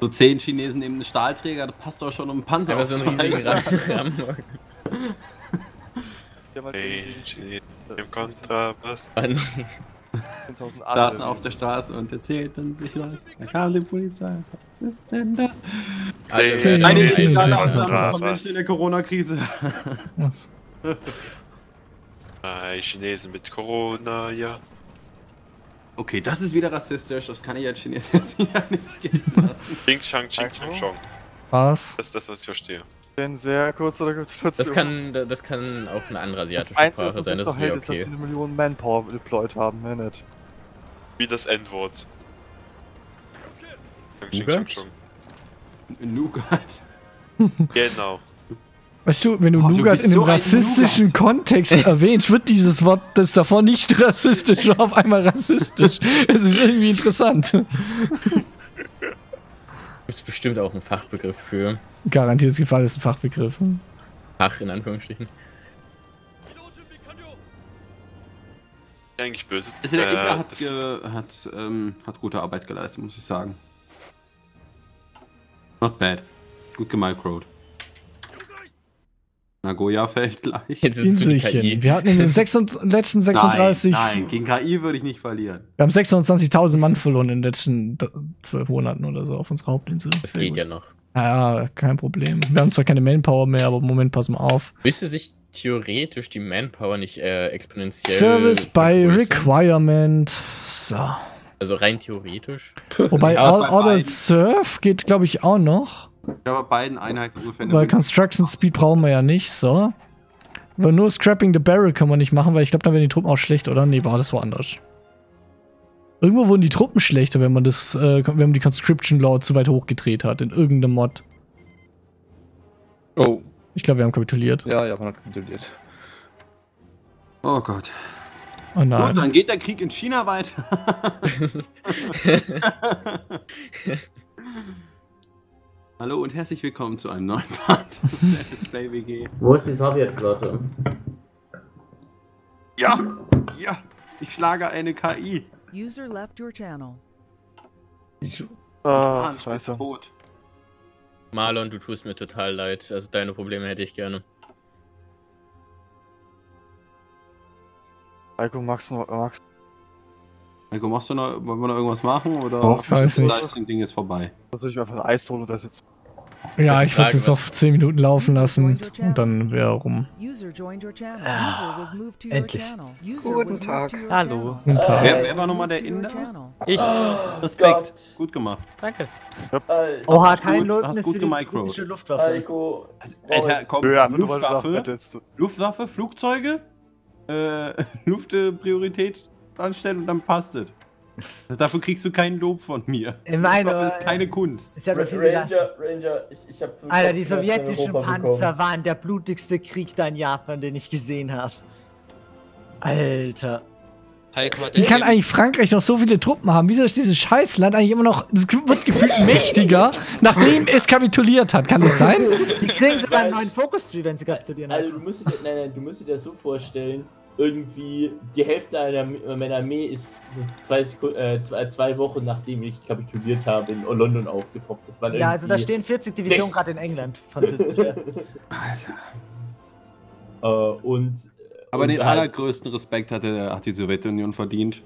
Speaker 8: So zehn Chinesen neben einen Stahlträger, das passt doch schon um einen Panzer
Speaker 4: Aber so einen riesigen Rahmen. (laughs)
Speaker 5: Hey, Chinesen im Kontrabass. (laughs)
Speaker 8: Saßen auf der Straße und erzählten sich was. Da kam die Polizei. Was ist denn das?
Speaker 4: Eine,
Speaker 8: eine Menschen in der Corona-Krise.
Speaker 5: Ein Chinesen mit Corona, ja.
Speaker 8: Okay, das ist wieder rassistisch, das kann ich als Chinesen (laughs) jetzt nicht geben lassen.
Speaker 5: Ching Chang Ching Chang Chong.
Speaker 1: Was?
Speaker 5: Das ist das, was ich verstehe.
Speaker 7: Bin sehr kurz oder
Speaker 4: Das kann, das kann auch eine andere asiatische
Speaker 7: das Sprache Einzige, sein, das ist hält, okay. ist, dass wir eine Million Manpower deployed haben, mehr nicht.
Speaker 5: Wie das Endwort.
Speaker 4: Nougat?
Speaker 8: Nougat. (laughs)
Speaker 5: genau.
Speaker 1: Weißt du, wenn du oh, Nougat du in einem so rassistischen Nougat. Kontext (laughs) erwähnst, wird dieses Wort, das davor nicht (laughs) rassistisch, auf einmal rassistisch. Es ist irgendwie interessant. Gibt
Speaker 4: es bestimmt auch einen Fachbegriff für.
Speaker 1: Garantiertes Gefall ist ein Fachbegriff.
Speaker 4: Fach in Anführungsstrichen.
Speaker 5: Eigentlich böse.
Speaker 8: Also der Gegner äh, hat, hat, ähm, hat gute Arbeit geleistet, muss ich sagen. Not bad. Gut gemicrowed. Nagoya fällt gleich.
Speaker 1: Jetzt ist Inselchen. Wir hatten in den (laughs) 6, letzten 36.
Speaker 8: Nein, nein, gegen KI würde ich nicht verlieren.
Speaker 1: Wir haben 26.000 Mann verloren in den letzten 12 Monaten oder so auf unserer Hauptinsel.
Speaker 4: Das Sehr geht gut. ja noch.
Speaker 1: Ja, kein Problem. Wir haben zwar keine Manpower mehr, aber im Moment passen wir auf.
Speaker 4: Müsste sich theoretisch die Manpower nicht äh, exponentiell.
Speaker 1: Service by Requirement. So.
Speaker 4: Also rein theoretisch.
Speaker 1: Wobei ja, Ordered Surf geht, glaube ich, auch noch.
Speaker 8: Ja, bei beiden Einheiten
Speaker 1: ungefähr. Weil Construction Speed brauchen wir ja nicht, so. Aber nur Scrapping the Barrel können wir nicht machen, weil ich glaube, dann werden die Truppen auch schlecht, oder? Nee, war das woanders. Irgendwo wurden die Truppen schlechter, wenn man das, äh, wenn man die Conscription Law zu weit hochgedreht hat, in irgendeinem Mod.
Speaker 4: Oh.
Speaker 1: Ich glaube, wir haben kapituliert.
Speaker 4: Ja, Japan hat kapituliert.
Speaker 8: Oh Gott.
Speaker 1: Oh nein.
Speaker 8: Gut, dann geht der Krieg in China weiter. (laughs) (laughs) (laughs) Hallo und herzlich willkommen zu einem neuen Part der Let's Play WG.
Speaker 3: Wo ist die Sowjetflotte?
Speaker 8: Ja, ja, ich schlage eine KI. User left your
Speaker 7: channel. Ah, scheiße.
Speaker 4: Tot. Marlon, du tust mir total leid. Also deine Probleme hätte ich gerne.
Speaker 7: Heiko, magst du magst
Speaker 8: Heiko, machst du noch, wollen wir noch irgendwas machen oder
Speaker 1: oh, ich weiß nicht.
Speaker 8: ist das Ding jetzt vorbei?
Speaker 7: Soll ich mir einfach ein Eis holen oder das jetzt?
Speaker 1: Ja, ich würde es auf 10 Minuten laufen lassen und dann wäre rum.
Speaker 9: Ah, endlich. Guten Tag.
Speaker 8: Hallo.
Speaker 1: Guten Tag.
Speaker 8: Wer, wer war nochmal der Inder?
Speaker 9: Ich.
Speaker 8: Oh, Respekt. Gut gemacht.
Speaker 9: Danke.
Speaker 10: Oha,
Speaker 8: kein Leuten gut gemicrot.
Speaker 10: Luftwaffe. Heiko.
Speaker 8: Alter, komm,
Speaker 7: Ja,
Speaker 8: Luftwaffe, Luftwaffe, Flugzeuge, äh, (laughs) Luftpriorität anstellen und dann passt es. Dafür kriegst du keinen Lob von mir.
Speaker 9: Ich meine,
Speaker 8: Luftwaffe ist keine Kunst.
Speaker 9: Ja
Speaker 10: Ra
Speaker 9: das Ranger,
Speaker 10: Ranger, ich, ich hab
Speaker 9: Alter, die sowjetischen Panzer waren der blutigste Krieg da in Japan, den ich gesehen habe. Alter.
Speaker 1: Wie kann eigentlich Frankreich noch so viele Truppen haben? Wieso ist dieses Scheißland eigentlich immer noch. Es wird gefühlt (laughs) mächtiger, nachdem es kapituliert hat? Kann das sein?
Speaker 9: Die kriegen sogar einen neuen Fokus-Tree, wenn sie kapitulieren.
Speaker 10: Also, du musst dir, nein, nein, du musst dir das so vorstellen. Irgendwie die Hälfte einer, meiner Armee ist zwei, äh, zwei, zwei, Wochen nachdem ich kapituliert habe in London aufgepoppt. Das war
Speaker 9: ja, also da stehen 40 Divisionen gerade in England, französisch.
Speaker 8: Alter. (laughs)
Speaker 10: Äh, und
Speaker 8: aber den halt allergrößten Respekt hatte, hat die Sowjetunion verdient.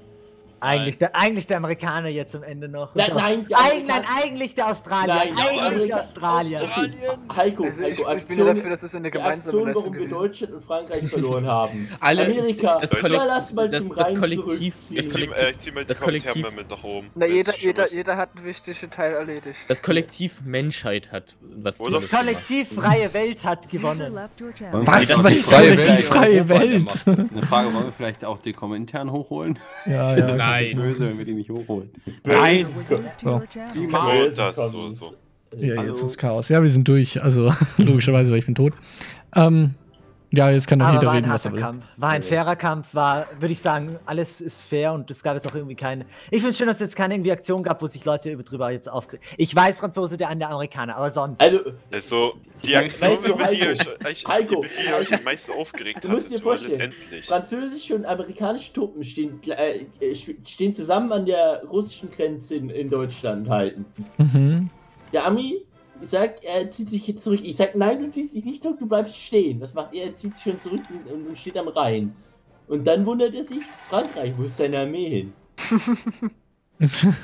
Speaker 9: Eigentlich der, eigentlich der Amerikaner jetzt am Ende noch.
Speaker 10: Nein, nein,
Speaker 9: nein, nein, eigentlich der Australier. Nein, eigentlich der Australier.
Speaker 10: Australien. Heiko,
Speaker 11: also
Speaker 10: Heiko,
Speaker 11: ich,
Speaker 10: Aktion,
Speaker 11: ich bin dafür, dass es eine gemeinsame
Speaker 10: Aktion, warum wir Deutschland und Frankreich (laughs) verloren haben.
Speaker 4: Alle,
Speaker 10: Amerika,
Speaker 4: das,
Speaker 10: Kollektiv, lass mal
Speaker 4: das, das
Speaker 10: Rhein
Speaker 4: Kollektiv, das
Speaker 5: Ich zieh,
Speaker 4: Kollektiv,
Speaker 5: äh, ich zieh mal die
Speaker 4: das Kollektiv-
Speaker 5: mit nach oben.
Speaker 11: Na, jeder, jeder, jeder hat einen wichtigen Teil erledigt.
Speaker 4: das Kollektiv Menschheit hat was
Speaker 5: Oder?
Speaker 9: Das Kollektiv freie Welt hat gewonnen.
Speaker 1: Was?
Speaker 8: die
Speaker 1: ist
Speaker 8: freie
Speaker 1: Welt?
Speaker 8: Das ist eine Frage, wollen wir vielleicht auch die Kommentare intern hochholen? (laughs)
Speaker 1: Ja, ja.
Speaker 8: Finde das
Speaker 4: Nein.
Speaker 8: nicht böse, wenn wir die nicht hochholen.
Speaker 10: Nein!
Speaker 1: So.
Speaker 5: Oh, das so, so.
Speaker 1: Ja, jetzt ist Chaos. Ja, wir sind durch. Also, (laughs) logischerweise, weil ich bin tot. Ähm, ja, jetzt kann doch
Speaker 9: Aber
Speaker 1: jeder reden, was er will.
Speaker 9: Kampf. War ein fairer Kampf, war, würde ich sagen, alles ist fair und es gab jetzt auch irgendwie keine. Ich finde schön, dass es jetzt keine irgendwie Aktion gab, wo sich Leute über drüber jetzt aufkriegen. Ich weiß Franzose, der andere Amerikaner, aber sonst.
Speaker 10: Also,
Speaker 5: Also, die Aktion, über die ihr euch, euch,
Speaker 10: Heiko,
Speaker 5: euch am meisten aufgeregt
Speaker 10: Du musst dir vorstellen, französische und amerikanische Truppen stehen, äh, äh, stehen zusammen an der russischen Grenze in, in Deutschland halten.
Speaker 1: Mhm.
Speaker 10: Der Ami sagt, er zieht sich jetzt zurück. Ich sag, nein, du ziehst dich nicht zurück, du bleibst stehen. Das macht er, er zieht sich schon zurück und, und steht am Rhein. Und dann wundert er sich, Frankreich, wo ist seine Armee hin? (laughs)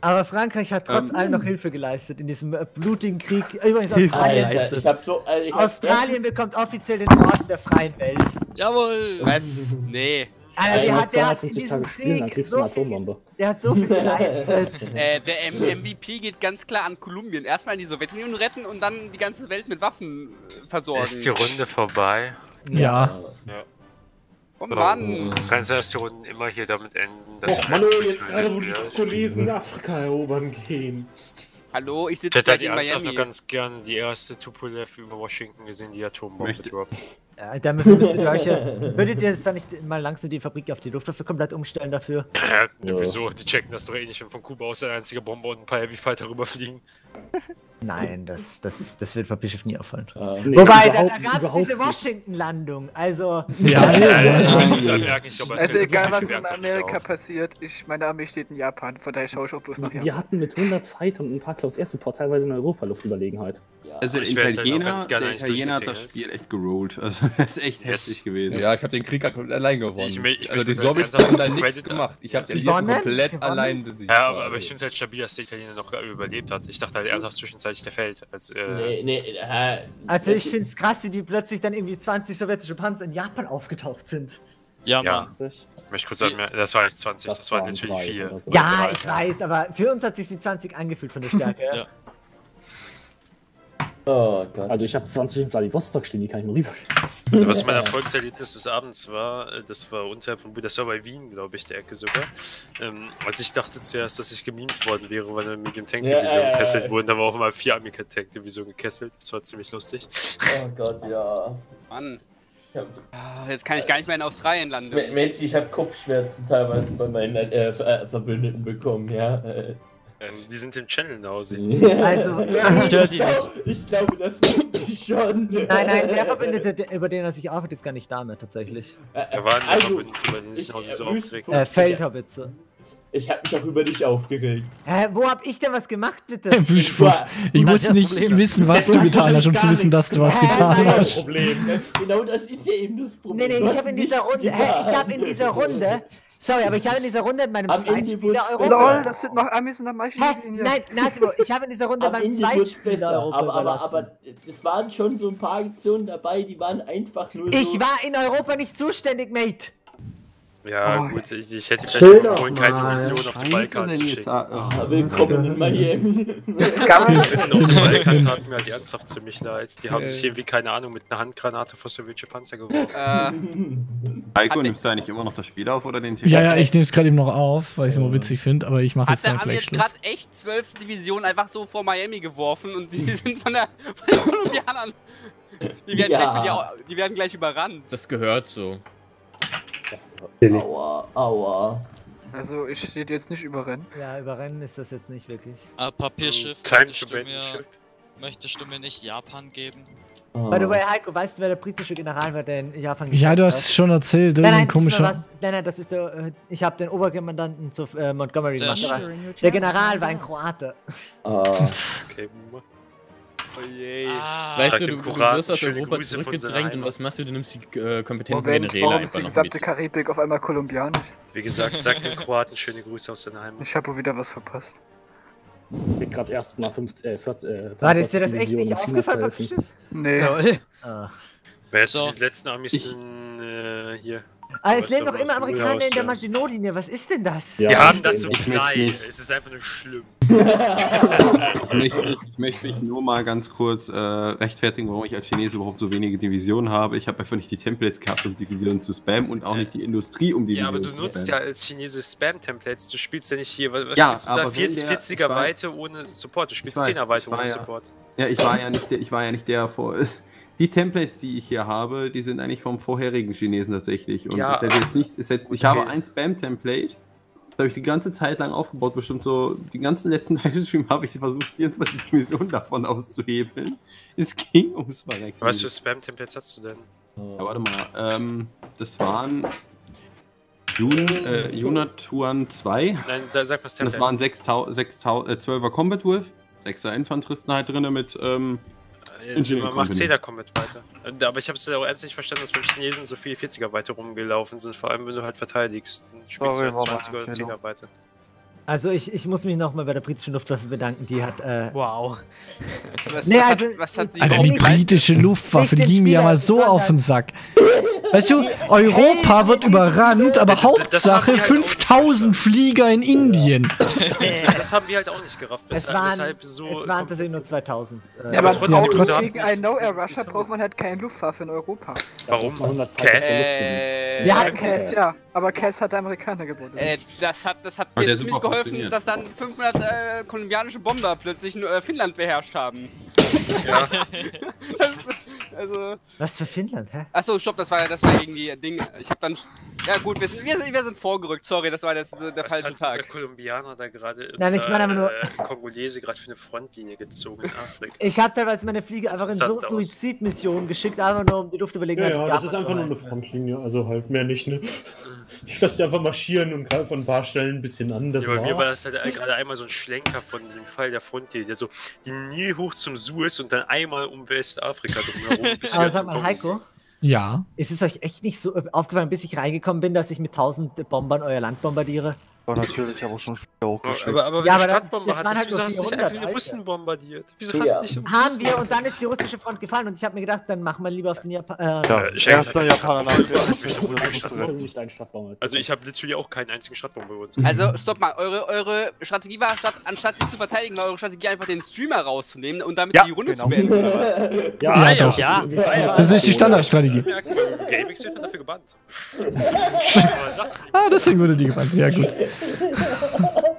Speaker 9: Aber Frankreich hat trotz
Speaker 8: Ähm.
Speaker 9: allem noch Hilfe geleistet in diesem äh, blutigen Krieg. Übrigens, Australien,
Speaker 10: Alter, ich hab so, äh, ich hab
Speaker 9: Australien bekommt offiziell den Orden der freien Welt.
Speaker 2: Jawohl!
Speaker 6: Was? Nee.
Speaker 9: Alter, der hat, der hat in
Speaker 12: 52
Speaker 9: diesem
Speaker 12: Tage spielen, dann
Speaker 9: Krieg
Speaker 12: kriegst du eine
Speaker 9: so viel,
Speaker 12: Atombombe.
Speaker 9: der hat so viel (laughs) geleistet.
Speaker 6: Äh, der M MVP geht ganz klar an Kolumbien. Erstmal die Sowjetunion retten und dann die ganze Welt mit Waffen äh, versorgen.
Speaker 2: Ist die Runde vorbei?
Speaker 1: Ja.
Speaker 6: Oh Mann!
Speaker 2: Du kannst erst die Runden immer hier damit enden, dass
Speaker 12: Manu,
Speaker 2: einfach
Speaker 12: jetzt gerade, wo die Chinesen Afrika erobern gehen.
Speaker 6: Hallo, ich
Speaker 2: Ich
Speaker 6: sitze
Speaker 2: hätte die
Speaker 6: in
Speaker 2: ernsthaft nur
Speaker 6: Miami.
Speaker 2: ganz gerne die erste Tupolev über Washington gesehen, die Atombombe
Speaker 8: Möchte-
Speaker 2: droppt. (laughs)
Speaker 9: Ja, damit würdet ihr euch erst, würdet ihr jetzt dann nicht mal langsam die Fabrik auf die Luftwaffe komplett umstellen dafür? (laughs)
Speaker 2: Hä? Wieso? Die checken das doch eh nicht, wenn von Kuba aus eine einzige Bombe und ein paar Heavy Fighter rüberfliegen. (laughs)
Speaker 9: Nein, das, das, das wird Bischof nie auffallen.
Speaker 12: Nee,
Speaker 9: Wobei, da, da gab es diese. Washington-Landung. Also, (laughs)
Speaker 1: Ja,
Speaker 2: Ja,
Speaker 1: ja,
Speaker 2: das
Speaker 1: ja.
Speaker 11: Also egal, was in Amerika passiert, ich, meine Armee steht in Japan, von daher schaue ich auch bloß nach Japan.
Speaker 12: Wir hatten mit 100 Fightern und ein paar Klaus Air Support teilweise in Europa Luftüberlegenheit.
Speaker 8: Also der
Speaker 2: Ich wär jetzt halt auch
Speaker 8: Italiener,
Speaker 2: ganz gerne
Speaker 8: der Italiener hat das. Spiel echt gerollt. Also (laughs) er ist echt
Speaker 2: Yes.
Speaker 8: heftig gewesen.
Speaker 13: Ja, ich habe den Krieg halt komplett allein gewonnen.
Speaker 2: Ich ich
Speaker 13: also die
Speaker 2: das
Speaker 13: Sowjets haben da nichts gemacht. Ich habe den komplett allein besiegt.
Speaker 2: Ja, aber, ich finde es halt stabil, dass der Italiener noch überlebt hat. Ich dachte halt ernsthaft zwischenzeitlich der fällt. Als, äh,
Speaker 10: Nee, nee, äh,
Speaker 9: also ich finde es krass, wie die plötzlich dann irgendwie 20 sowjetische Panzer in Japan aufgetaucht sind.
Speaker 2: Ja, Ja. Mann. Ich möchte kurz sagen, das war nicht 20, das, waren literally
Speaker 12: drei
Speaker 2: 4.
Speaker 12: oder so.
Speaker 9: Ja, ich weiß, aber für uns hat sich wie 20 angefühlt von der Stärke.
Speaker 2: Ja. (laughs)
Speaker 10: oh Gott.
Speaker 12: Also ich habe 20 in Vladivostok stehen, die kann ich nur rüberschicken.
Speaker 2: Was (laughs) mein Erfolgserlebnis des Abends war, äh, das war unterhalb von das war bei Wien, glaube ich, der Ecke sogar. Ähm, als ich dachte zuerst, dass ich gemimt worden wäre, weil eine Medium Tank
Speaker 10: Ja,
Speaker 2: Division
Speaker 10: ja, ja,
Speaker 2: gekesselt
Speaker 10: ja.
Speaker 2: wurden, da war auf einmal vier Amica Tank Division gekesselt. Das war ziemlich lustig.
Speaker 10: Oh Gott, ja.
Speaker 6: Mann. Ah, Jetzt kann ich gar nicht mehr in Australien landen.
Speaker 10: M- Mensch, ich habe Kopfschmerzen teilweise bei meinen äh, äh, Verbündeten bekommen, ja. Äh,
Speaker 2: Ähm, die sind im Channel now, sie.
Speaker 9: Also,
Speaker 10: ich, glaub, ich glaube, das ich schon.
Speaker 9: Nein, nein, der Verbündete, über den er sich aufhört, ist gar nicht da mehr tatsächlich.
Speaker 10: Äh,
Speaker 2: Da waren die
Speaker 10: also,
Speaker 2: Verbündeten, über den sich
Speaker 10: ich-
Speaker 2: Nausi so
Speaker 10: äh,
Speaker 2: aufregt.
Speaker 9: Äh, Feldhaubitze.
Speaker 10: Ich habe mich auch über dich aufgeregt.
Speaker 9: Hä, wo hab ich denn was gemacht, bitte?
Speaker 1: Büschfuchs. Ich
Speaker 9: Was
Speaker 1: muss nicht
Speaker 9: Problem?
Speaker 1: wissen, was du getan hast, um zu wissen, dass du was getan
Speaker 9: nein.
Speaker 1: hast.
Speaker 10: Problem. Genau das ist ja eben das Problem.
Speaker 9: Nee, nee, ich habe in
Speaker 10: nicht
Speaker 9: dieser Runde, hä, ich habe in dieser Runde Sorry, aber ich habe in dieser Runde in meinem
Speaker 11: Am
Speaker 9: zweiten Spieler Europa.
Speaker 11: Lol, das sind noch Amis in der Maschine.
Speaker 9: Nein, Nasimo, ich habe in dieser Runde in meinem zweiten Spieler Europa
Speaker 10: aber, aber, aber es waren schon so ein paar Aktionen dabei, die waren einfach nur so.
Speaker 9: Ich war in Europa nicht zuständig, Mate.
Speaker 2: Ja,
Speaker 10: Oh.
Speaker 2: gut, ich, ich hätte vielleicht vorhin keine. Division auf die
Speaker 8: Scheiße
Speaker 2: Balkan zu schicken.
Speaker 8: Ah,
Speaker 10: Willkommen in Miami. (laughs)
Speaker 11: Das
Speaker 2: Die sind auf die Balkan taten mir halt ernsthaft ziemlich leid. Die haben sich irgendwie, keine Ahnung, mit einer Handgranate vor sowjetische Panzer geworfen.
Speaker 6: Äh,
Speaker 8: Heiko, nimmst du eigentlich immer noch das Spiel auf oder den Tisch?
Speaker 1: Ja, ja, ich nehme es gerade eben noch auf, weil ich es immer witzig finde, aber ich mache
Speaker 6: hat
Speaker 1: jetzt
Speaker 6: der
Speaker 1: dann
Speaker 6: Ami
Speaker 1: gleich
Speaker 6: jetzt
Speaker 1: Schluss.
Speaker 6: gerade echt zwölf Divisionen einfach so vor Miami geworfen und die (laughs) sind von, der, von den Kolumbianern. Die werden,
Speaker 10: Ja.
Speaker 6: gleich, die werden gleich überrannt.
Speaker 4: Das gehört so.
Speaker 10: Aua, aua.
Speaker 11: Also, ich stehe jetzt nicht überrennen.
Speaker 9: Ja, überrennen ist das jetzt nicht wirklich.
Speaker 14: Ah, Papierschiff,
Speaker 2: Time
Speaker 14: möchtest du, mir, möchtest du mir nicht Japan geben?
Speaker 9: By the way, Heiko, weißt du, wer der britische General war, der in Japan
Speaker 1: Ja, du hast
Speaker 9: hat?
Speaker 1: schon erzählt,
Speaker 9: Nein,
Speaker 1: irgendein
Speaker 9: nein, das ist nur
Speaker 1: komischer.
Speaker 9: was, nein, nein, das ist der, äh, ich habe den Oberkommandanten zu äh, Montgomery
Speaker 14: Der
Speaker 9: gemacht. Der General war ein Kroate.
Speaker 10: Ah.
Speaker 2: Okay, Boomer.
Speaker 6: Oh je.
Speaker 14: Ah,
Speaker 4: Weißt du, du, du wirst aus Europa zurückgedrängt und was machst du? Du nimmst die äh, kompetenten
Speaker 11: Moment,
Speaker 4: Generäle
Speaker 11: warum ist
Speaker 4: einfach
Speaker 11: die gesamte. Karibik auf einmal kolumbianisch?
Speaker 2: Wie gesagt, sag den Kroaten schöne Grüße aus deiner Heimat.
Speaker 11: Ich habe wohl wieder was verpasst.
Speaker 12: Ich gerade erst mal 50, äh, 40, äh,
Speaker 9: War dir das echt
Speaker 12: 45
Speaker 9: nicht aufgefallen?
Speaker 11: Nee.
Speaker 9: Ah.
Speaker 2: Wer ist
Speaker 14: So.
Speaker 2: diese letzten Amis denn, äh, hier?
Speaker 9: Ah, es leben doch immer Amerikaner in der
Speaker 2: ja.
Speaker 9: Maginot-Linie. Was ist denn das?
Speaker 12: Ja,
Speaker 2: Die haben das klein.
Speaker 8: nicht.
Speaker 2: Es ist einfach nur schlimm. (laughs)
Speaker 8: Ich möchte, ich möchte mich nur mal ganz kurz äh, rechtfertigen, warum ich als Chinese überhaupt so wenige Divisionen habe. Ich habe einfach nicht die Templates gehabt, um Divisionen zu spammen und auch nicht die Industrie, um
Speaker 2: Ja,
Speaker 8: Divisionen
Speaker 2: aber du
Speaker 8: zu
Speaker 2: nutzt ja
Speaker 8: spammen.
Speaker 2: als Chinese Spam-Templates. Du spielst ja nicht hier. Was
Speaker 8: Ja,
Speaker 2: spielst du da?
Speaker 8: aber wenn
Speaker 2: 40,
Speaker 8: der-
Speaker 2: 40er
Speaker 8: ich war-
Speaker 2: Weite ohne Support. Du spielst
Speaker 8: Ich weiß,
Speaker 2: 10er Weite ohne
Speaker 8: ja-
Speaker 2: Support.
Speaker 8: Ja, ich war ja nicht der, ich war ja nicht der vor. Die Templates, die ich hier habe, die sind eigentlich vom vorherigen Chinesen tatsächlich. Und
Speaker 2: Ja,
Speaker 8: jetzt nichts. Hätte, ich
Speaker 2: okay.
Speaker 8: habe ein Spam-Template. Das habe ich die ganze Zeit lang aufgebaut. Bestimmt so, den ganzen letzten (laughs) Livestream habe ich versucht, 24 Divisionen davon auszuhebeln. Es ging ums Verrecken.
Speaker 2: Was für Spam-Templates hast du denn?
Speaker 8: Ja, warte mal. Ähm, das waren. Jun, äh, Junatuan 2.
Speaker 2: Nein, sa- sag mal das
Speaker 8: Und das
Speaker 2: Template.
Speaker 8: waren 6000, 6000, äh, 12er Combat Wolf. 6er Infanteristen halt drin mit. Ähm,
Speaker 2: Äh, Man macht
Speaker 8: Company.
Speaker 2: 10er Combat weiter. Äh, Aber ich habe es auch ernst nicht verstanden, dass beim Chinesen so viele 40er weiter rumgelaufen sind. Vor allem, wenn du halt verteidigst. Dann spielst
Speaker 11: Sorry,
Speaker 2: du halt
Speaker 11: Mama,
Speaker 2: 20er oder
Speaker 11: Empfehlung.
Speaker 2: 10er weiter.
Speaker 9: Also ich, ich muss mich nochmal bei der britischen Luftwaffe bedanken, die hat... Äh,
Speaker 6: Wow. (laughs) Was,
Speaker 9: Nee,
Speaker 6: was,
Speaker 9: also-
Speaker 6: hat, was hat die
Speaker 1: Alter, die britische Luftwaffe, die ging mir ja mal so auf den Sack. Weißt du, Europa wird überrannt, aber
Speaker 2: haben
Speaker 1: Hauptsache
Speaker 2: wir halt auch nicht
Speaker 1: 5000 Flieger in Indien. (laughs)
Speaker 2: Das haben wir halt auch nicht gerafft,
Speaker 9: es waren,
Speaker 2: so.
Speaker 9: es waren tatsächlich nur 2000. Äh,
Speaker 11: Ja, aber
Speaker 2: trotzdem,
Speaker 11: trotzdem,
Speaker 2: habt ihr-
Speaker 11: ein No-Air Russia braucht man halt keine Luftwaffe in Europa.
Speaker 2: Warum?
Speaker 12: 100 Fighter
Speaker 2: Cass?
Speaker 9: Wir
Speaker 11: Ja,
Speaker 9: hatten
Speaker 11: Cass, ja. Aber Cass hat Amerikaner geboten.
Speaker 6: Äh, das hat, das hat mir ziemlich geholfen, dass dann 500 äh, kolumbianische Bomber plötzlich nur, äh, Finnland beherrscht haben.
Speaker 2: Ja. (laughs)
Speaker 6: Das ist, also,
Speaker 9: was für Finnland, hä?
Speaker 6: achso, stopp, das war das war irgendwie Ding. Ich hab dann, ja gut, wir sind, wir sind, wir sind vorgerückt. Sorry, das war das, der
Speaker 2: Was
Speaker 6: falsche
Speaker 2: hat
Speaker 6: Tag.
Speaker 2: Kolumbianer da gerade,
Speaker 9: Nein, ich meine aber nur-
Speaker 2: äh, Kongolese gerade für eine Frontlinie gezogen in Afrika?
Speaker 9: Ich habe teilweise meine Fliege einfach in so. Suizidmissionen geschickt, einfach nur um die Luftüberlegenheit
Speaker 12: Ja, ja, das ist einfach nur eine. Frontlinie, also halt mehr nicht, ne? Ich lasse die einfach marschieren und greife von ein paar Stellen ein bisschen an, das
Speaker 2: ja, bei mir war
Speaker 12: war's.
Speaker 2: das halt gerade einmal so ein Schlenker von diesem Fall der Frontlinie, der so den Nil hoch zum Suez und dann einmal um Westafrika drumherum. (laughs)
Speaker 9: Aber sag mal. Heiko,
Speaker 1: Ja.
Speaker 9: ist es euch echt nicht so aufgefallen, bis ich reingekommen bin, dass ich mit 1000 Bombern euer Land bombardiere?
Speaker 7: Aber natürlich, aber schon Spieler hochgeschickt.
Speaker 2: Aber, aber wenn
Speaker 9: Ja,
Speaker 2: du
Speaker 9: aber da-
Speaker 2: Stadtbomber
Speaker 9: das waren
Speaker 2: hattest,
Speaker 9: halt
Speaker 2: wieso hast du nicht
Speaker 9: 400,
Speaker 2: einfach die
Speaker 9: Alter.
Speaker 2: Russen bombardiert? Wieso
Speaker 10: Ja.
Speaker 2: hast du nicht uns
Speaker 9: Haben
Speaker 2: Russen
Speaker 9: wir und dann ist die russische Front gefallen und ich habe mir gedacht, dann machen wir lieber auf den Japan. Äh,
Speaker 7: Ja,
Speaker 2: Äh, Shanks
Speaker 7: erster Japaner nach
Speaker 2: Ich
Speaker 12: Ich.
Speaker 2: Also ich habe literally auch keinen einzigen Stadtbomber bei uns.
Speaker 6: Also, stopp mal, eure, eure Strategie war, statt, anstatt sich zu verteidigen, war eure Strategie einfach den Streamer rauszunehmen und damit
Speaker 7: Ja,
Speaker 6: die Runde
Speaker 7: genau.
Speaker 6: zu beenden, oder was?
Speaker 1: Ja,
Speaker 2: ja,
Speaker 1: doch.
Speaker 6: ja.
Speaker 1: Das ist die Standardstrategie.
Speaker 2: GameX wird dafür gebannt. (laughs)
Speaker 1: Ah, deswegen wurde die gebannt. Ja, gut.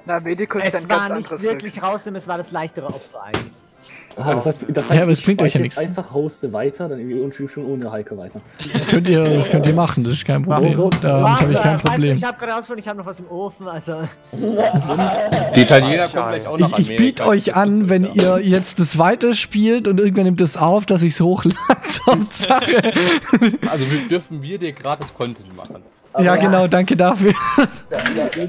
Speaker 11: Na, Medico ist
Speaker 9: es
Speaker 11: ganz
Speaker 9: war nicht wirklich
Speaker 11: Glück.
Speaker 9: rausnehmen, es war das leichtere Opfer eigentlich.
Speaker 12: Aha, das heißt, das
Speaker 1: Ja,
Speaker 12: heißt
Speaker 1: aber es
Speaker 12: ich
Speaker 1: bringt euch ja nichts.
Speaker 12: jetzt einfach hoste weiter, dann irgendwie und schon ohne Heike weiter.
Speaker 1: Das könnt ihr, das könnt ihr machen, das ist kein Problem.
Speaker 12: so?
Speaker 1: Damit habe ich kein
Speaker 9: Weißt
Speaker 1: Problem.
Speaker 9: ich habe gerade ausgeführt, ich habe noch was im Ofen, also.
Speaker 13: Die Italiener kommen gleich auch noch
Speaker 1: Ich,
Speaker 13: an
Speaker 1: ich biete euch an, wenn ihr jetzt das weiterspielt und irgendwann nimmt es auf, dass ich es hochlade.
Speaker 13: Also wir dürfen wir dir gratis Content machen.
Speaker 1: Ja, genau, danke dafür.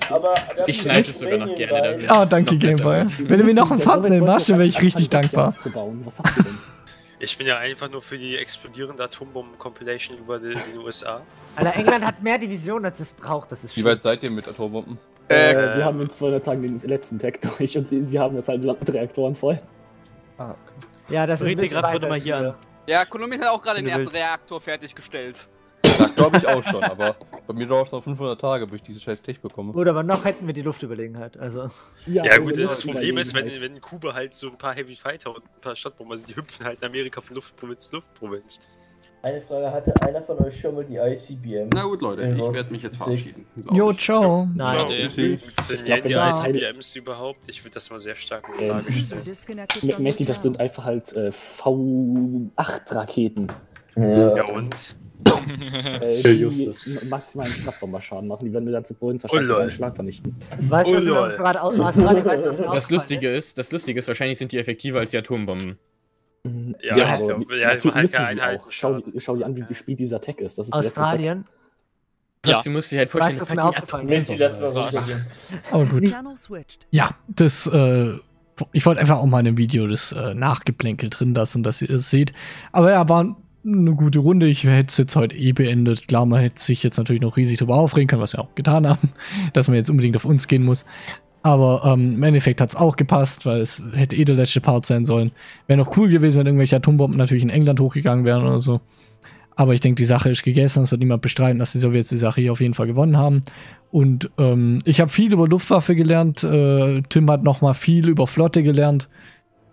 Speaker 10: Aber
Speaker 4: Ich schneide es sogar noch gerne,
Speaker 1: Ah, danke,
Speaker 4: noch besser
Speaker 1: Gameboy. Wenn du mir noch ein Thumbnail machst, dann wäre ich richtig dankbar.
Speaker 12: zu bauen. Was habt ihr denn?
Speaker 2: Ich bin ja einfach nur für die explodierende Atombomben-Compilation über die, die USA.
Speaker 9: Alter, England hat mehr Divisionen, als es braucht. Das ist
Speaker 13: Wie weit seid ihr mit Atombomben?
Speaker 12: Äh, äh, wir haben in 200 Tagen den letzten Tag (laughs) durch und wir haben jetzt halt Land mit Reaktoren voll.
Speaker 9: Ah, okay. Ja, das
Speaker 6: Rede ist gerade mal hier an. Ja, Kolumbien hat auch gerade den ersten willst. Reaktor fertiggestellt.
Speaker 13: Das glaube ich auch schon, aber bei mir dauert es noch 500 Tage, bis ich diese scheiß Tech bekomme.
Speaker 9: Gut, aber noch hätten wir die Luftüberlegenheit, also.
Speaker 2: Ja, ja gut, das Problem ist, wenn, wenn Kuba halt so ein paar Heavy Fighter und ein paar Stadtbomber sind, die hüpfen halt in Amerika von Luftprovinz zu Luftprovinz.
Speaker 10: Eine Frage, hatte einer von euch schon mal die ICBM?
Speaker 8: Na gut, Leute, ich werde mich jetzt verabschieden.
Speaker 1: Jo, ciao.
Speaker 2: Nein, funktionieren die ICBMs überhaupt? Ich würde das mal sehr stark in Frage stellen.
Speaker 12: Matti, das sind einfach halt äh, V8-Raketen.
Speaker 2: Ja. ja und?
Speaker 12: Äh, die maximalen Schlagbomberschaden machen, die werden eine ganze wahrscheinlich oh, einen Schlag vernichten.
Speaker 4: Weißt du, was oh, gerade weißt, Das Lustige ist, das Lustige ist, wahrscheinlich sind die effektiver als die Atombomben.
Speaker 12: Ja, ja, ich glaube, ja, ja halt keine auch. Schau, schau dir an, wie spät dieser Tag ist. Das ist
Speaker 9: Australien?
Speaker 4: Ja. Musst du dir halt vorstellen,
Speaker 10: weißt, das was
Speaker 1: Aber gut. Ja, das, äh, ich wollte einfach auch mal in einem Video das äh, Nachgeplänkelt drin lassen, dass ihr es seht. Aber ja, war eine gute Runde. Ich hätte es jetzt heute eh beendet. Klar, man hätte sich jetzt natürlich noch riesig drüber aufregen können, was wir auch getan haben, (laughs) dass man jetzt unbedingt auf uns gehen muss. Aber ähm, im Endeffekt hat es auch gepasst, weil es hätte eh der letzte Part sein sollen. Wäre noch cool gewesen, wenn irgendwelche Atombomben natürlich in England hochgegangen wären oder so. Aber ich denke, die Sache ist gegessen. Es wird niemand bestreiten, dass die Sowjets die Sache hier auf jeden Fall gewonnen haben. Und ähm, ich habe viel über Luftwaffe gelernt. Äh, Tim hat noch mal viel über Flotte gelernt.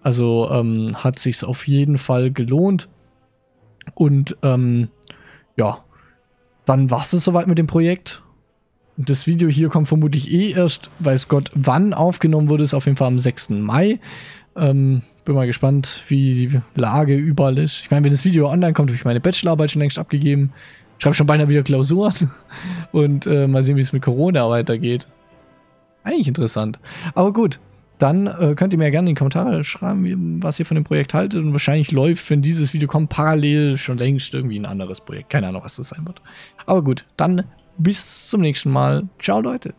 Speaker 1: Also ähm, hat sich auf jeden Fall gelohnt. Und ähm, ja, dann war es soweit mit dem Projekt. Das Video hier kommt vermutlich eh erst, weiß Gott, wann aufgenommen wurde. Ist auf jeden Fall am 6. Mai. Ähm, bin mal gespannt, wie die Lage überall ist. Ich meine, wenn das Video online kommt, habe ich meine Bachelorarbeit schon längst abgegeben. Schreibe schon beinahe wieder Klausuren. (laughs) Und äh, mal sehen, wie es mit Corona weitergeht. Eigentlich interessant. Aber gut, dann äh, könnt ihr mir gerne in die Kommentare schreiben, was ihr von dem Projekt haltet. Und wahrscheinlich läuft, wenn dieses Video kommt, parallel schon längst irgendwie ein anderes Projekt. Keine Ahnung, was das sein wird. Aber gut, dann bis zum nächsten Mal. Ciao, Leute.